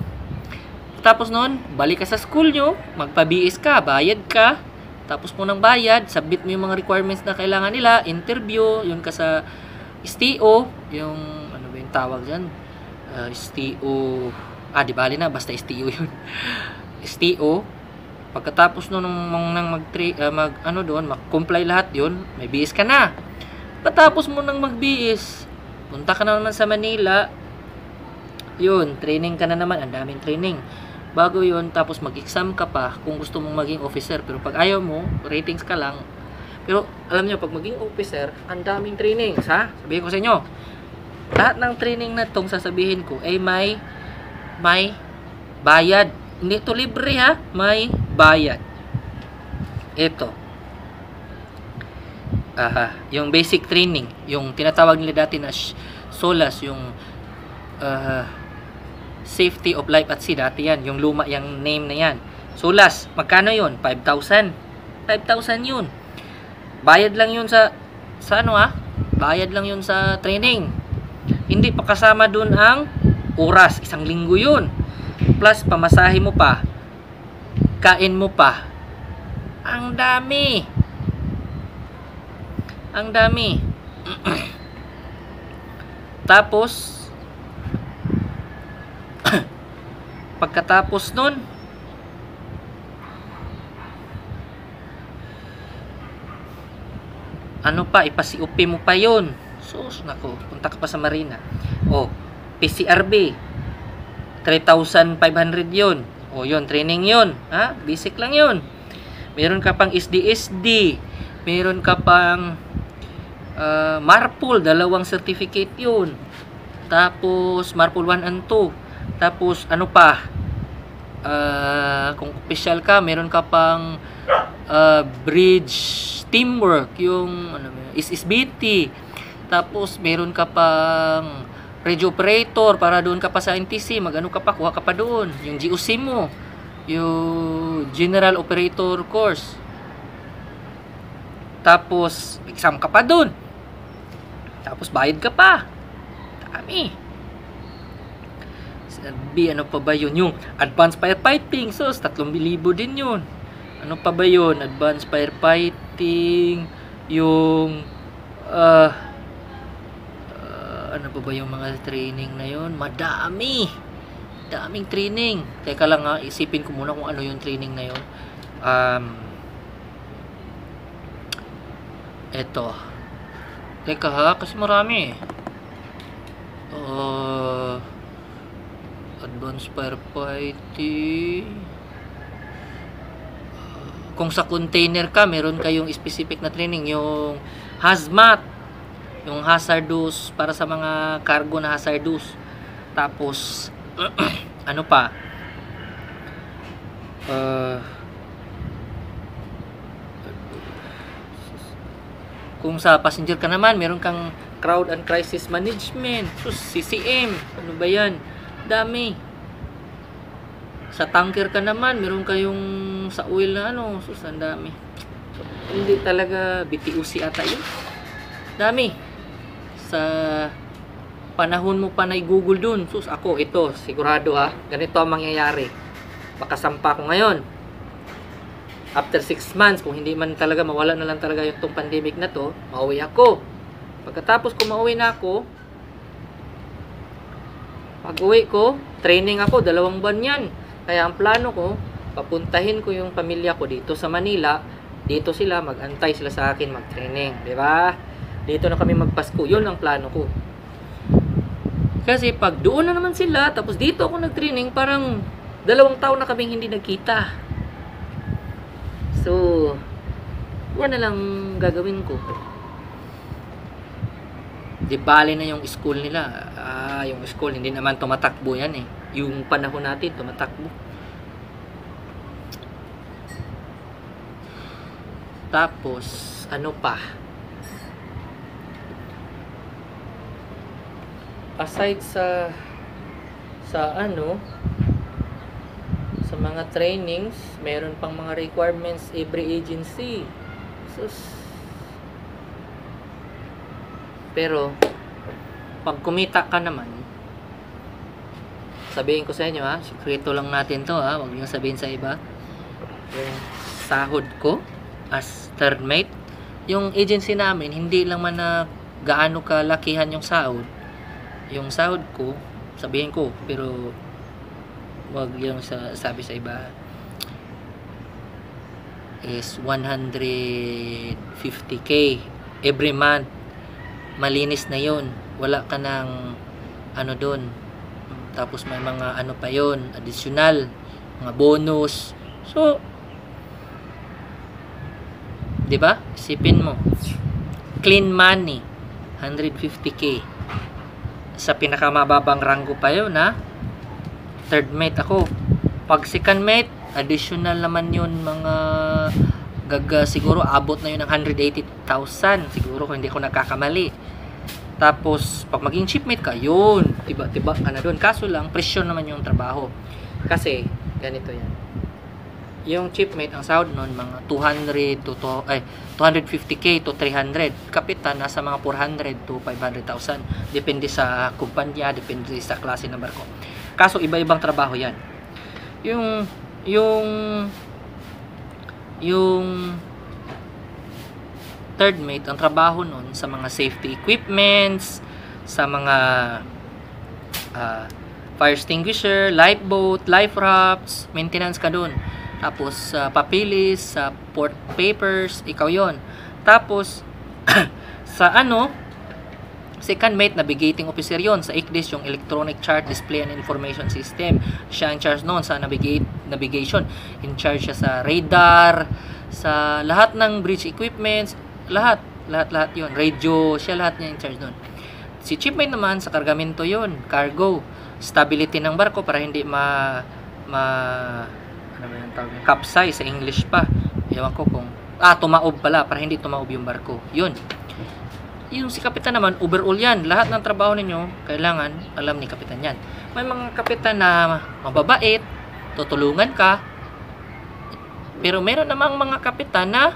tapos nun, balik ka sa school nyo, magpa-BS ka, bayad ka, tapos mo ng bayad, submit mo yung mga requirements na kailangan nila, interview, yun ka sa STO, yung, ano ba yung tawag dyan? Uh, STO, ah, di bali na, basta STO yun. STO, pagkatapos nun nung, nang mag, uh, mag, ano doon, mag-comply lahat yun, may BS ka na. Pagkatapos mo nang mag-BS, punta ka na naman sa Manila, yun, training ka na naman, ang daming training. Bago yun, tapos mag-exam ka pa kung gusto mong maging officer. Pero pag ayaw mo, ratings ka lang. Pero alam nyo, pag maging officer, ang daming trainings, ha? Sabihin ko sa inyo, lahat ng training na tong sasabihin ko ay may may bayad. Hindi to libre ha, may bayad. Ito. Aha, yung basic training, yung tinatawag nila dati na SOLAS, yung uh, Safety of Life at Sea, dati yan, yung luma yung name na yan. SOLAS, magkano yun? 5,000. 5,000 yun. Bayad lang yun sa, sa ano ah? Bayad lang yun sa training. Hindi pa kasama dun ang oras, isang linggo yun. Plus, pamasahe mo pa. Kain mo pa. Ang dami. Ang dami. Tapos, pagkatapos nun, ano pa, ipasi-UP mo pa yon Sus, nako, punta ka pa sa Marina. O, PCRB, 3,500 yon O, yon training yon Ha? Basic lang yon Meron ka pang SDSD. Meron ka pang uh, Marpol, dalawang certificate yun. Tapos, Marpol 1 and 2. Tapos, ano pa? Uh, kung official ka, meron ka pang uh, bridge teamwork, yung ano, is SBT. Tapos meron ka pang radio operator para doon ka pa sa NTC, magano ka pa, kuha ka pa doon. Yung GOC mo, yung General Operator Course. Tapos exam ka pa doon. Tapos bayad ka pa. Dami. Sabi, ano pa ba yun? Yung advanced firefighting. So, 3,000 din yun. Ano pa ba yun? Advanced firefighting. Yung uh, uh, ano pa ba yung mga training na yun? Madami! Daming training. Teka lang nga, isipin ko muna kung ano yung training na yun. Um, eto. Teka ha, kasi marami. Uh, advanced firefighting. Kung sa container ka, meron kayong specific na training. Yung hazmat, yung hazardous para sa mga cargo na hazardous. Tapos, ano pa? Uh, kung sa passenger ka naman, meron kang crowd and crisis management. So, CCM. Ano ba yan? Dami. Sa tanker ka naman, meron kayong sa oil na ano, sus, ang dami. Hindi talaga BTUC ata yun. Dami. Sa panahon mo pa na i-google dun, sus, ako, ito, sigurado ha, ganito ang mangyayari. Baka sampa ko ngayon. After 6 months, kung hindi man talaga, mawala na lang talaga yung pandemic na to, mauwi ako. Pagkatapos kung mauwi na ako, pag uwi ko, training ako, dalawang buwan yan. Kaya ang plano ko, papuntahin ko yung pamilya ko dito sa Manila. Dito sila, mag-antay sila sa akin, mag-training. Di ba? Dito na kami magpasko. Yun ang plano ko. Kasi pag doon na naman sila, tapos dito ako nag-training, parang dalawang taon na kaming hindi nagkita. So, yan na lang gagawin ko. Di bale na yung school nila. Ah, yung school, hindi naman tumatakbo yan eh. Yung panahon natin, tumatakbo. Tapos, ano pa? Aside sa sa ano sa mga trainings, meron pang mga requirements every agency. Sus. Pero pag kumita ka naman, sabihin ko sa inyo ha, sikreto lang natin to ha, huwag niyo sabihin sa iba. Yung sahod ko as third mate, yung agency namin, hindi lang man na gaano kalakihan yung sahod. Yung sahod ko, sabihin ko, pero wag yung sa, sabi sa iba is 150k every month malinis na yun. Wala ka ng ano doon tapos may mga ano pa yon additional mga bonus. So 'di ba? Isipin mo. Clean money 150k sa pinakamababang ranggo pa yun ha? Third mate ako. Pag second mate additional naman yun mga gaga siguro abot na yun ng 180,000 siguro kung hindi ako nagkakamali tapos pag maging shipmate ka yun tiba tiba ka na doon kaso lang presyon naman yung trabaho. Kasi ganito yan. Yung shipmate ang sahod nun mga 200 to, to ay 250k to 300 kapitan nasa mga 400 to 500,000 depende sa kumpanya depende sa klase ng barko. Kaso iba-ibang trabaho yan. Yung yung yung third mate ang trabaho nun sa mga safety equipments sa mga ah, fire extinguisher, lifeboat, life rafts, maintenance ka dun. Tapos sa papilis, sa port papers, ikaw yon. Tapos sa ano, second mate navigating officer yon sa ICDIS yung electronic chart display and information system siya in charge noon sa navigate navigation. In charge siya sa radar sa lahat ng bridge equipments lahat lahat lahat yon radio siya lahat niya in charge noon si shipmate naman sa kargamento yon cargo stability ng barko para hindi ma ma ano ba yung tawag capsize sa English pa. Ewan ko kung ah tumaob pala para hindi tumaob yung barko. Yun. Yung si kapitan naman, overall yan. Lahat ng trabaho ninyo, kailangan alam ni kapitan yan. May mga kapitan na mababait, tutulungan ka. Pero meron namang mga kapitan na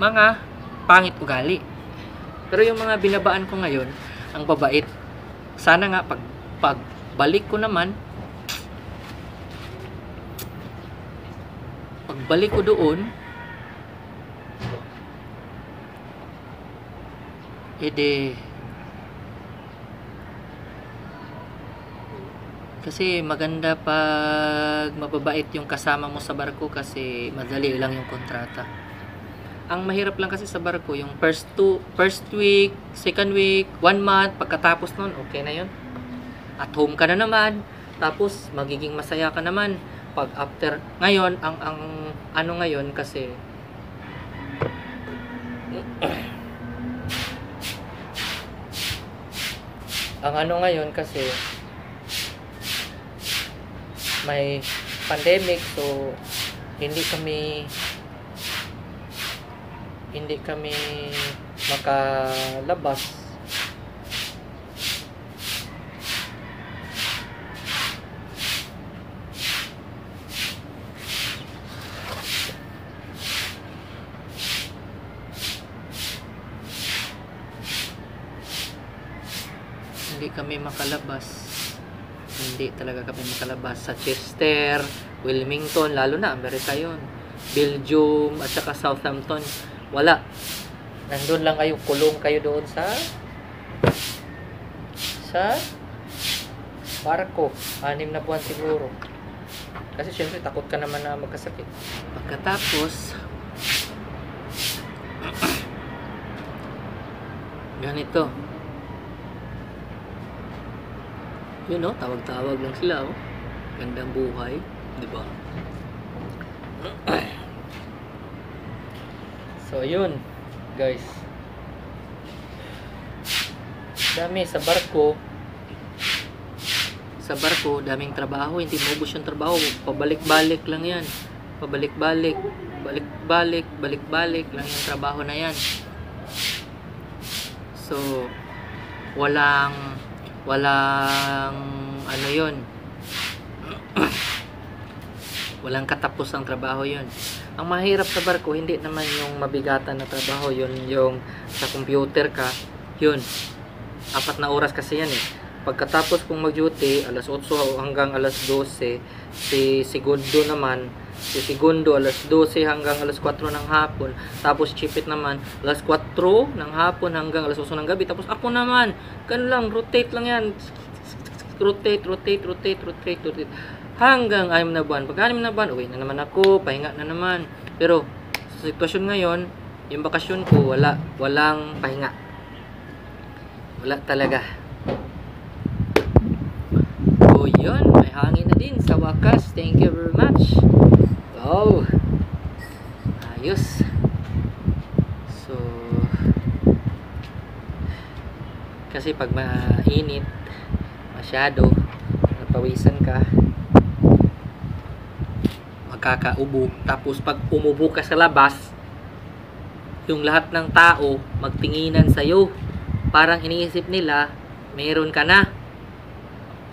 mga pangit ugali. Pero yung mga binabaan ko ngayon, ang babait. Sana nga pag pagbalik ko naman pagbalik ko doon ede kasi maganda pag mababait yung kasama mo sa barko kasi madali lang yung kontrata ang mahirap lang kasi sa barko yung first two, first week, second week, one month, pagkatapos nun, okay na yun. At home ka na naman, tapos magiging masaya ka naman pag after ngayon ang ang ano ngayon kasi ang ano ngayon kasi may pandemic so hindi kami hindi kami makalabas. Hindi kami makalabas. Hindi talaga kami makalabas sa Chester, Wilmington, lalo na Amerika yun. Belgium at saka Southampton. Wala. Nandun lang kayo, kulong kayo doon sa sa barko. Anim na buwan siguro. Kasi syempre takot ka naman na magkasakit. Pagkatapos, ganito. Yun no, tawag-tawag lang sila oh. Gandang buhay, di ba? so, yun, guys. Dami sa barko. Sa barko, daming trabaho. Hindi maubos yung trabaho. Pabalik-balik lang yan. Pabalik-balik. Balik-balik. Balik-balik lang yung trabaho na yan. So, walang walang ano yun? Walang katapos ang trabaho yun. Ang mahirap sa barko hindi naman yung mabigatan na trabaho yun yung sa computer ka yun. Apat na oras kasi yan eh. Pagkatapos kong mag-duty alas 8 hanggang alas 12 si segundo naman si segundo alas 12 hanggang alas 4 ng hapon. Tapos chipit naman alas 4 ng hapon hanggang alas 8 ng gabi. Tapos ako naman ganun lang rotate lang yan. Rotate rotate rotate rotate rotate. Hanggang anim na buwan. Pag anim na buwan uwi na naman ako pahinga na naman. Pero sa sitwasyon ngayon yung bakasyon ko wala walang pahinga. Wala talaga. So, yun. May hangin na din sa wakas. Thank you very much. Wow. Ayos. So, kasi pag mainit, masyado, napawisan ka, magkakaubo. Tapos pag umubo ka sa labas, yung lahat ng tao magtinginan sa'yo. Parang iniisip nila, meron ka na.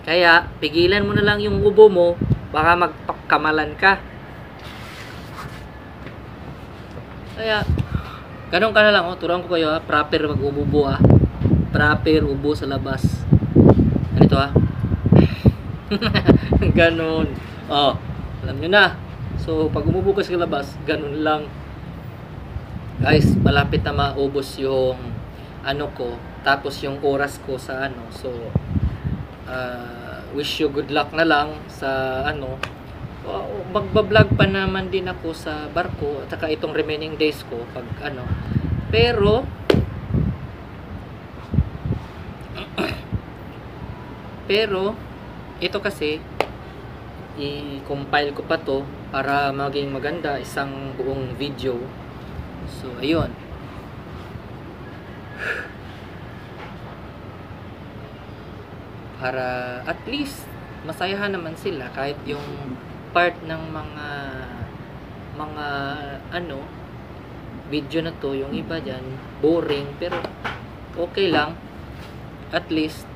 Kaya, pigilan mo na lang yung ubo mo, baka magpakamalan ka. Kaya, ganun ka na lang, oh, turuan ko kayo, ha, proper mag-ubo ha. Proper ubo sa labas. Ganito ha. ganun. Oh, alam nyo na. So, pag umubo ka sa labas, ganun lang. Guys, malapit na maubos yung ano ko, tapos yung oras ko sa ano. So, uh, wish you good luck na lang sa ano magbablog pa naman din ako sa barko at saka itong remaining days ko pag ano. Pero pero ito kasi i-compile ko pa to para maging maganda isang buong video. So ayun. Para at least masayahan naman sila kahit yung part ng mga mga ano video na to yung iba dyan boring pero okay lang. At least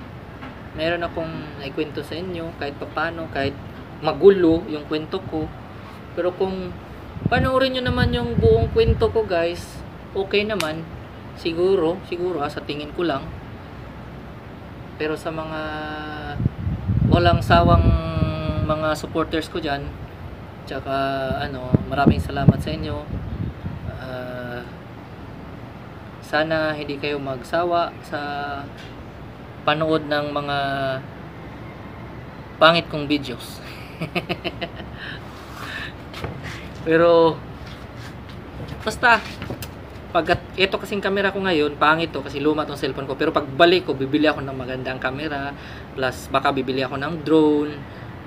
meron akong naikwento sa inyo kahit papano kahit magulo yung kwento ko. Pero kung panoorin nyo naman yung buong kwento ko guys okay naman. Siguro siguro ah, sa tingin ko lang. Pero sa mga walang sawang mga supporters ko dyan, tsaka ano, maraming salamat sa inyo. Ah, sana hindi kayo magsawa sa panood ng mga pangit kong videos. Pero basta pag ito kasing camera ko ngayon, pangit to kasi luma tong cellphone ko. Pero pagbalik ko, bibili ako ng magandang camera. Plus, baka bibili ako ng drone.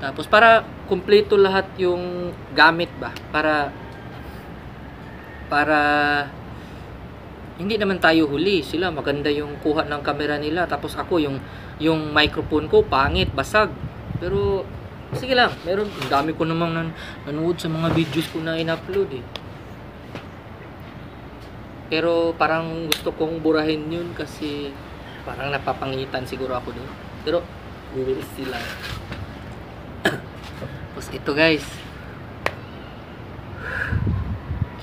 Tapos, para kumpleto lahat yung gamit ba? Para, para, hindi naman tayo huli. Sila, maganda yung kuha ng camera nila. Tapos ako, yung, yung microphone ko, pangit, basag. Pero, sige lang. Meron, dami ko namang nan, nanood sa mga videos ko na in-upload eh. Pero parang gusto kong burahin yun kasi parang napapangitan siguro ako doon. Pero we'll see lang. Tapos ito guys.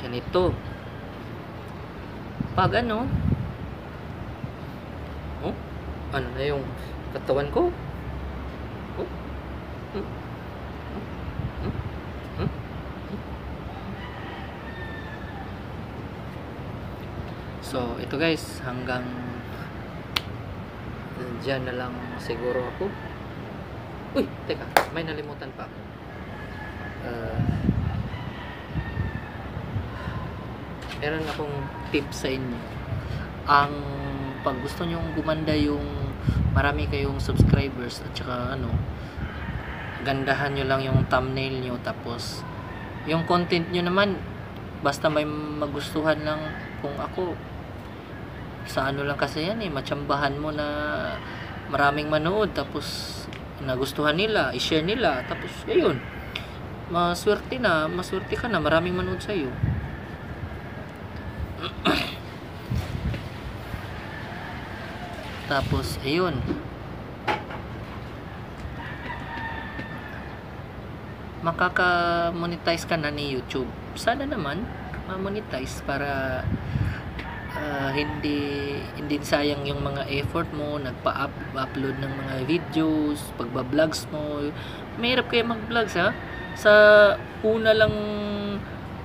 Ganito. Pag ano, oh, ano na yung katawan ko. Oh. Hmm. So, ito guys, hanggang dyan na lang siguro ako. Uy, teka, may nalimutan pa ako. Uh, meron akong tip sa inyo. Ang pag gusto nyong gumanda yung marami kayong subscribers at saka ano, gandahan nyo lang yung thumbnail nyo tapos yung content nyo naman basta may magustuhan lang kung ako sa ano lang kasi yan eh matsambahan mo na maraming manood tapos nagustuhan nila i-share nila tapos ayun maswerte na maswerte ka na maraming manood sa iyo tapos ayun. Makaka-monetize ka na ni YouTube. Sana naman ma-monetize para ah, hindi hindi sayang yung mga effort mo nagpa-upload ng mga videos pagba-vlogs mo. Mahirap kayo mag-vlogs ha sa una lang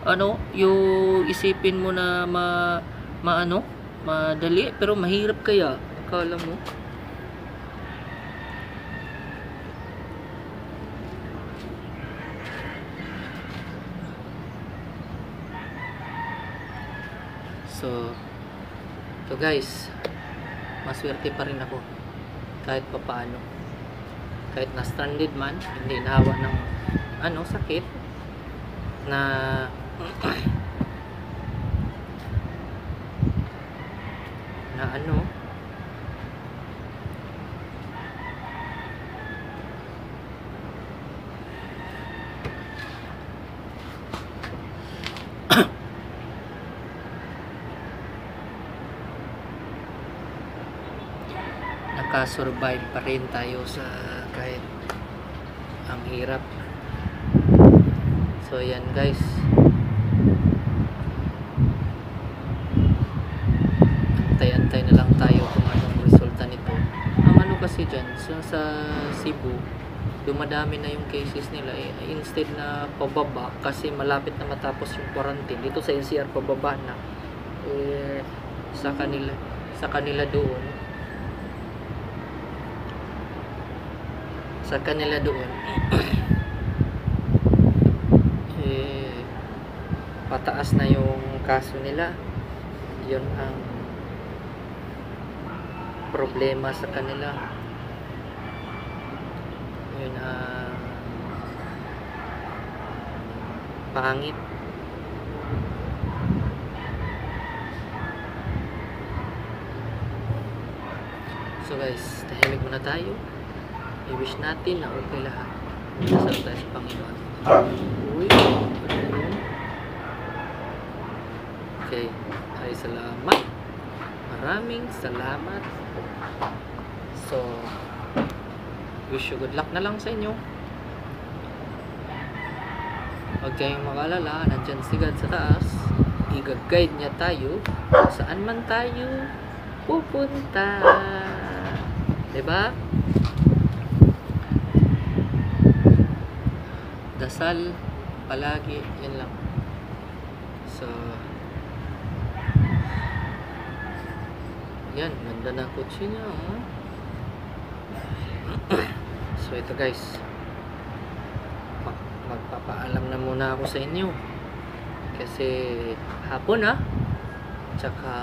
ano yung isipin mo na ma maano madali pero mahirap kaya. Akala mo? So, so guys, maswerte pa rin ako. Kahit pa paano. Kahit na stranded man, hindi nahawa ng ano, sakit na na ano nakasurvive pa rin tayo sa kahit ang hirap so yan guys. Antay-antay na lang tayo kung anong resulta nito. Ang ano kasi dyan so sa Cebu dumadami na yung cases nila. Eh, instead na pababa kasi malapit na matapos yung quarantine. Dito sa NCR pababa na. Eh, sa kanila sa kanila doon sa kanila doon eh pataas na yung kaso nila. Yun ang problema sa kanila. Yun ang pangit. So guys tahimik muna tayo. I-wish natin na okay lahat. Dasal tayo sa Panginoon uy okay. Ay salamat. Maraming salamat so wish you good luck na lang sa inyo. Huwag kayong magalala. Nandyan si God sa taas. I-guide niya tayo. Saan man tayo pupunta. Diba? Dasal palagi. Yan lang. So yan ganda ng kotse niya oh. so ito guys. Ma- magpapaalam na muna ako sa inyo. Kasi hapon ha tsaka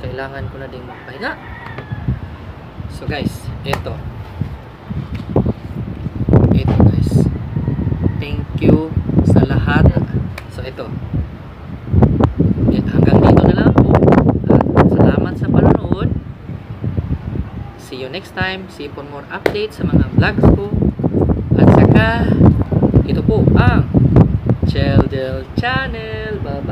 kailangan ko na ding magpahinga. So guys ito. Ito guys. Thank you sa lahat so ito Yan, hanggang dito na lang po at salamat sa panonood see next time. See you for more updates sa mga vlogs ko. At saka ito po ang Cheldel Channel. Bye bye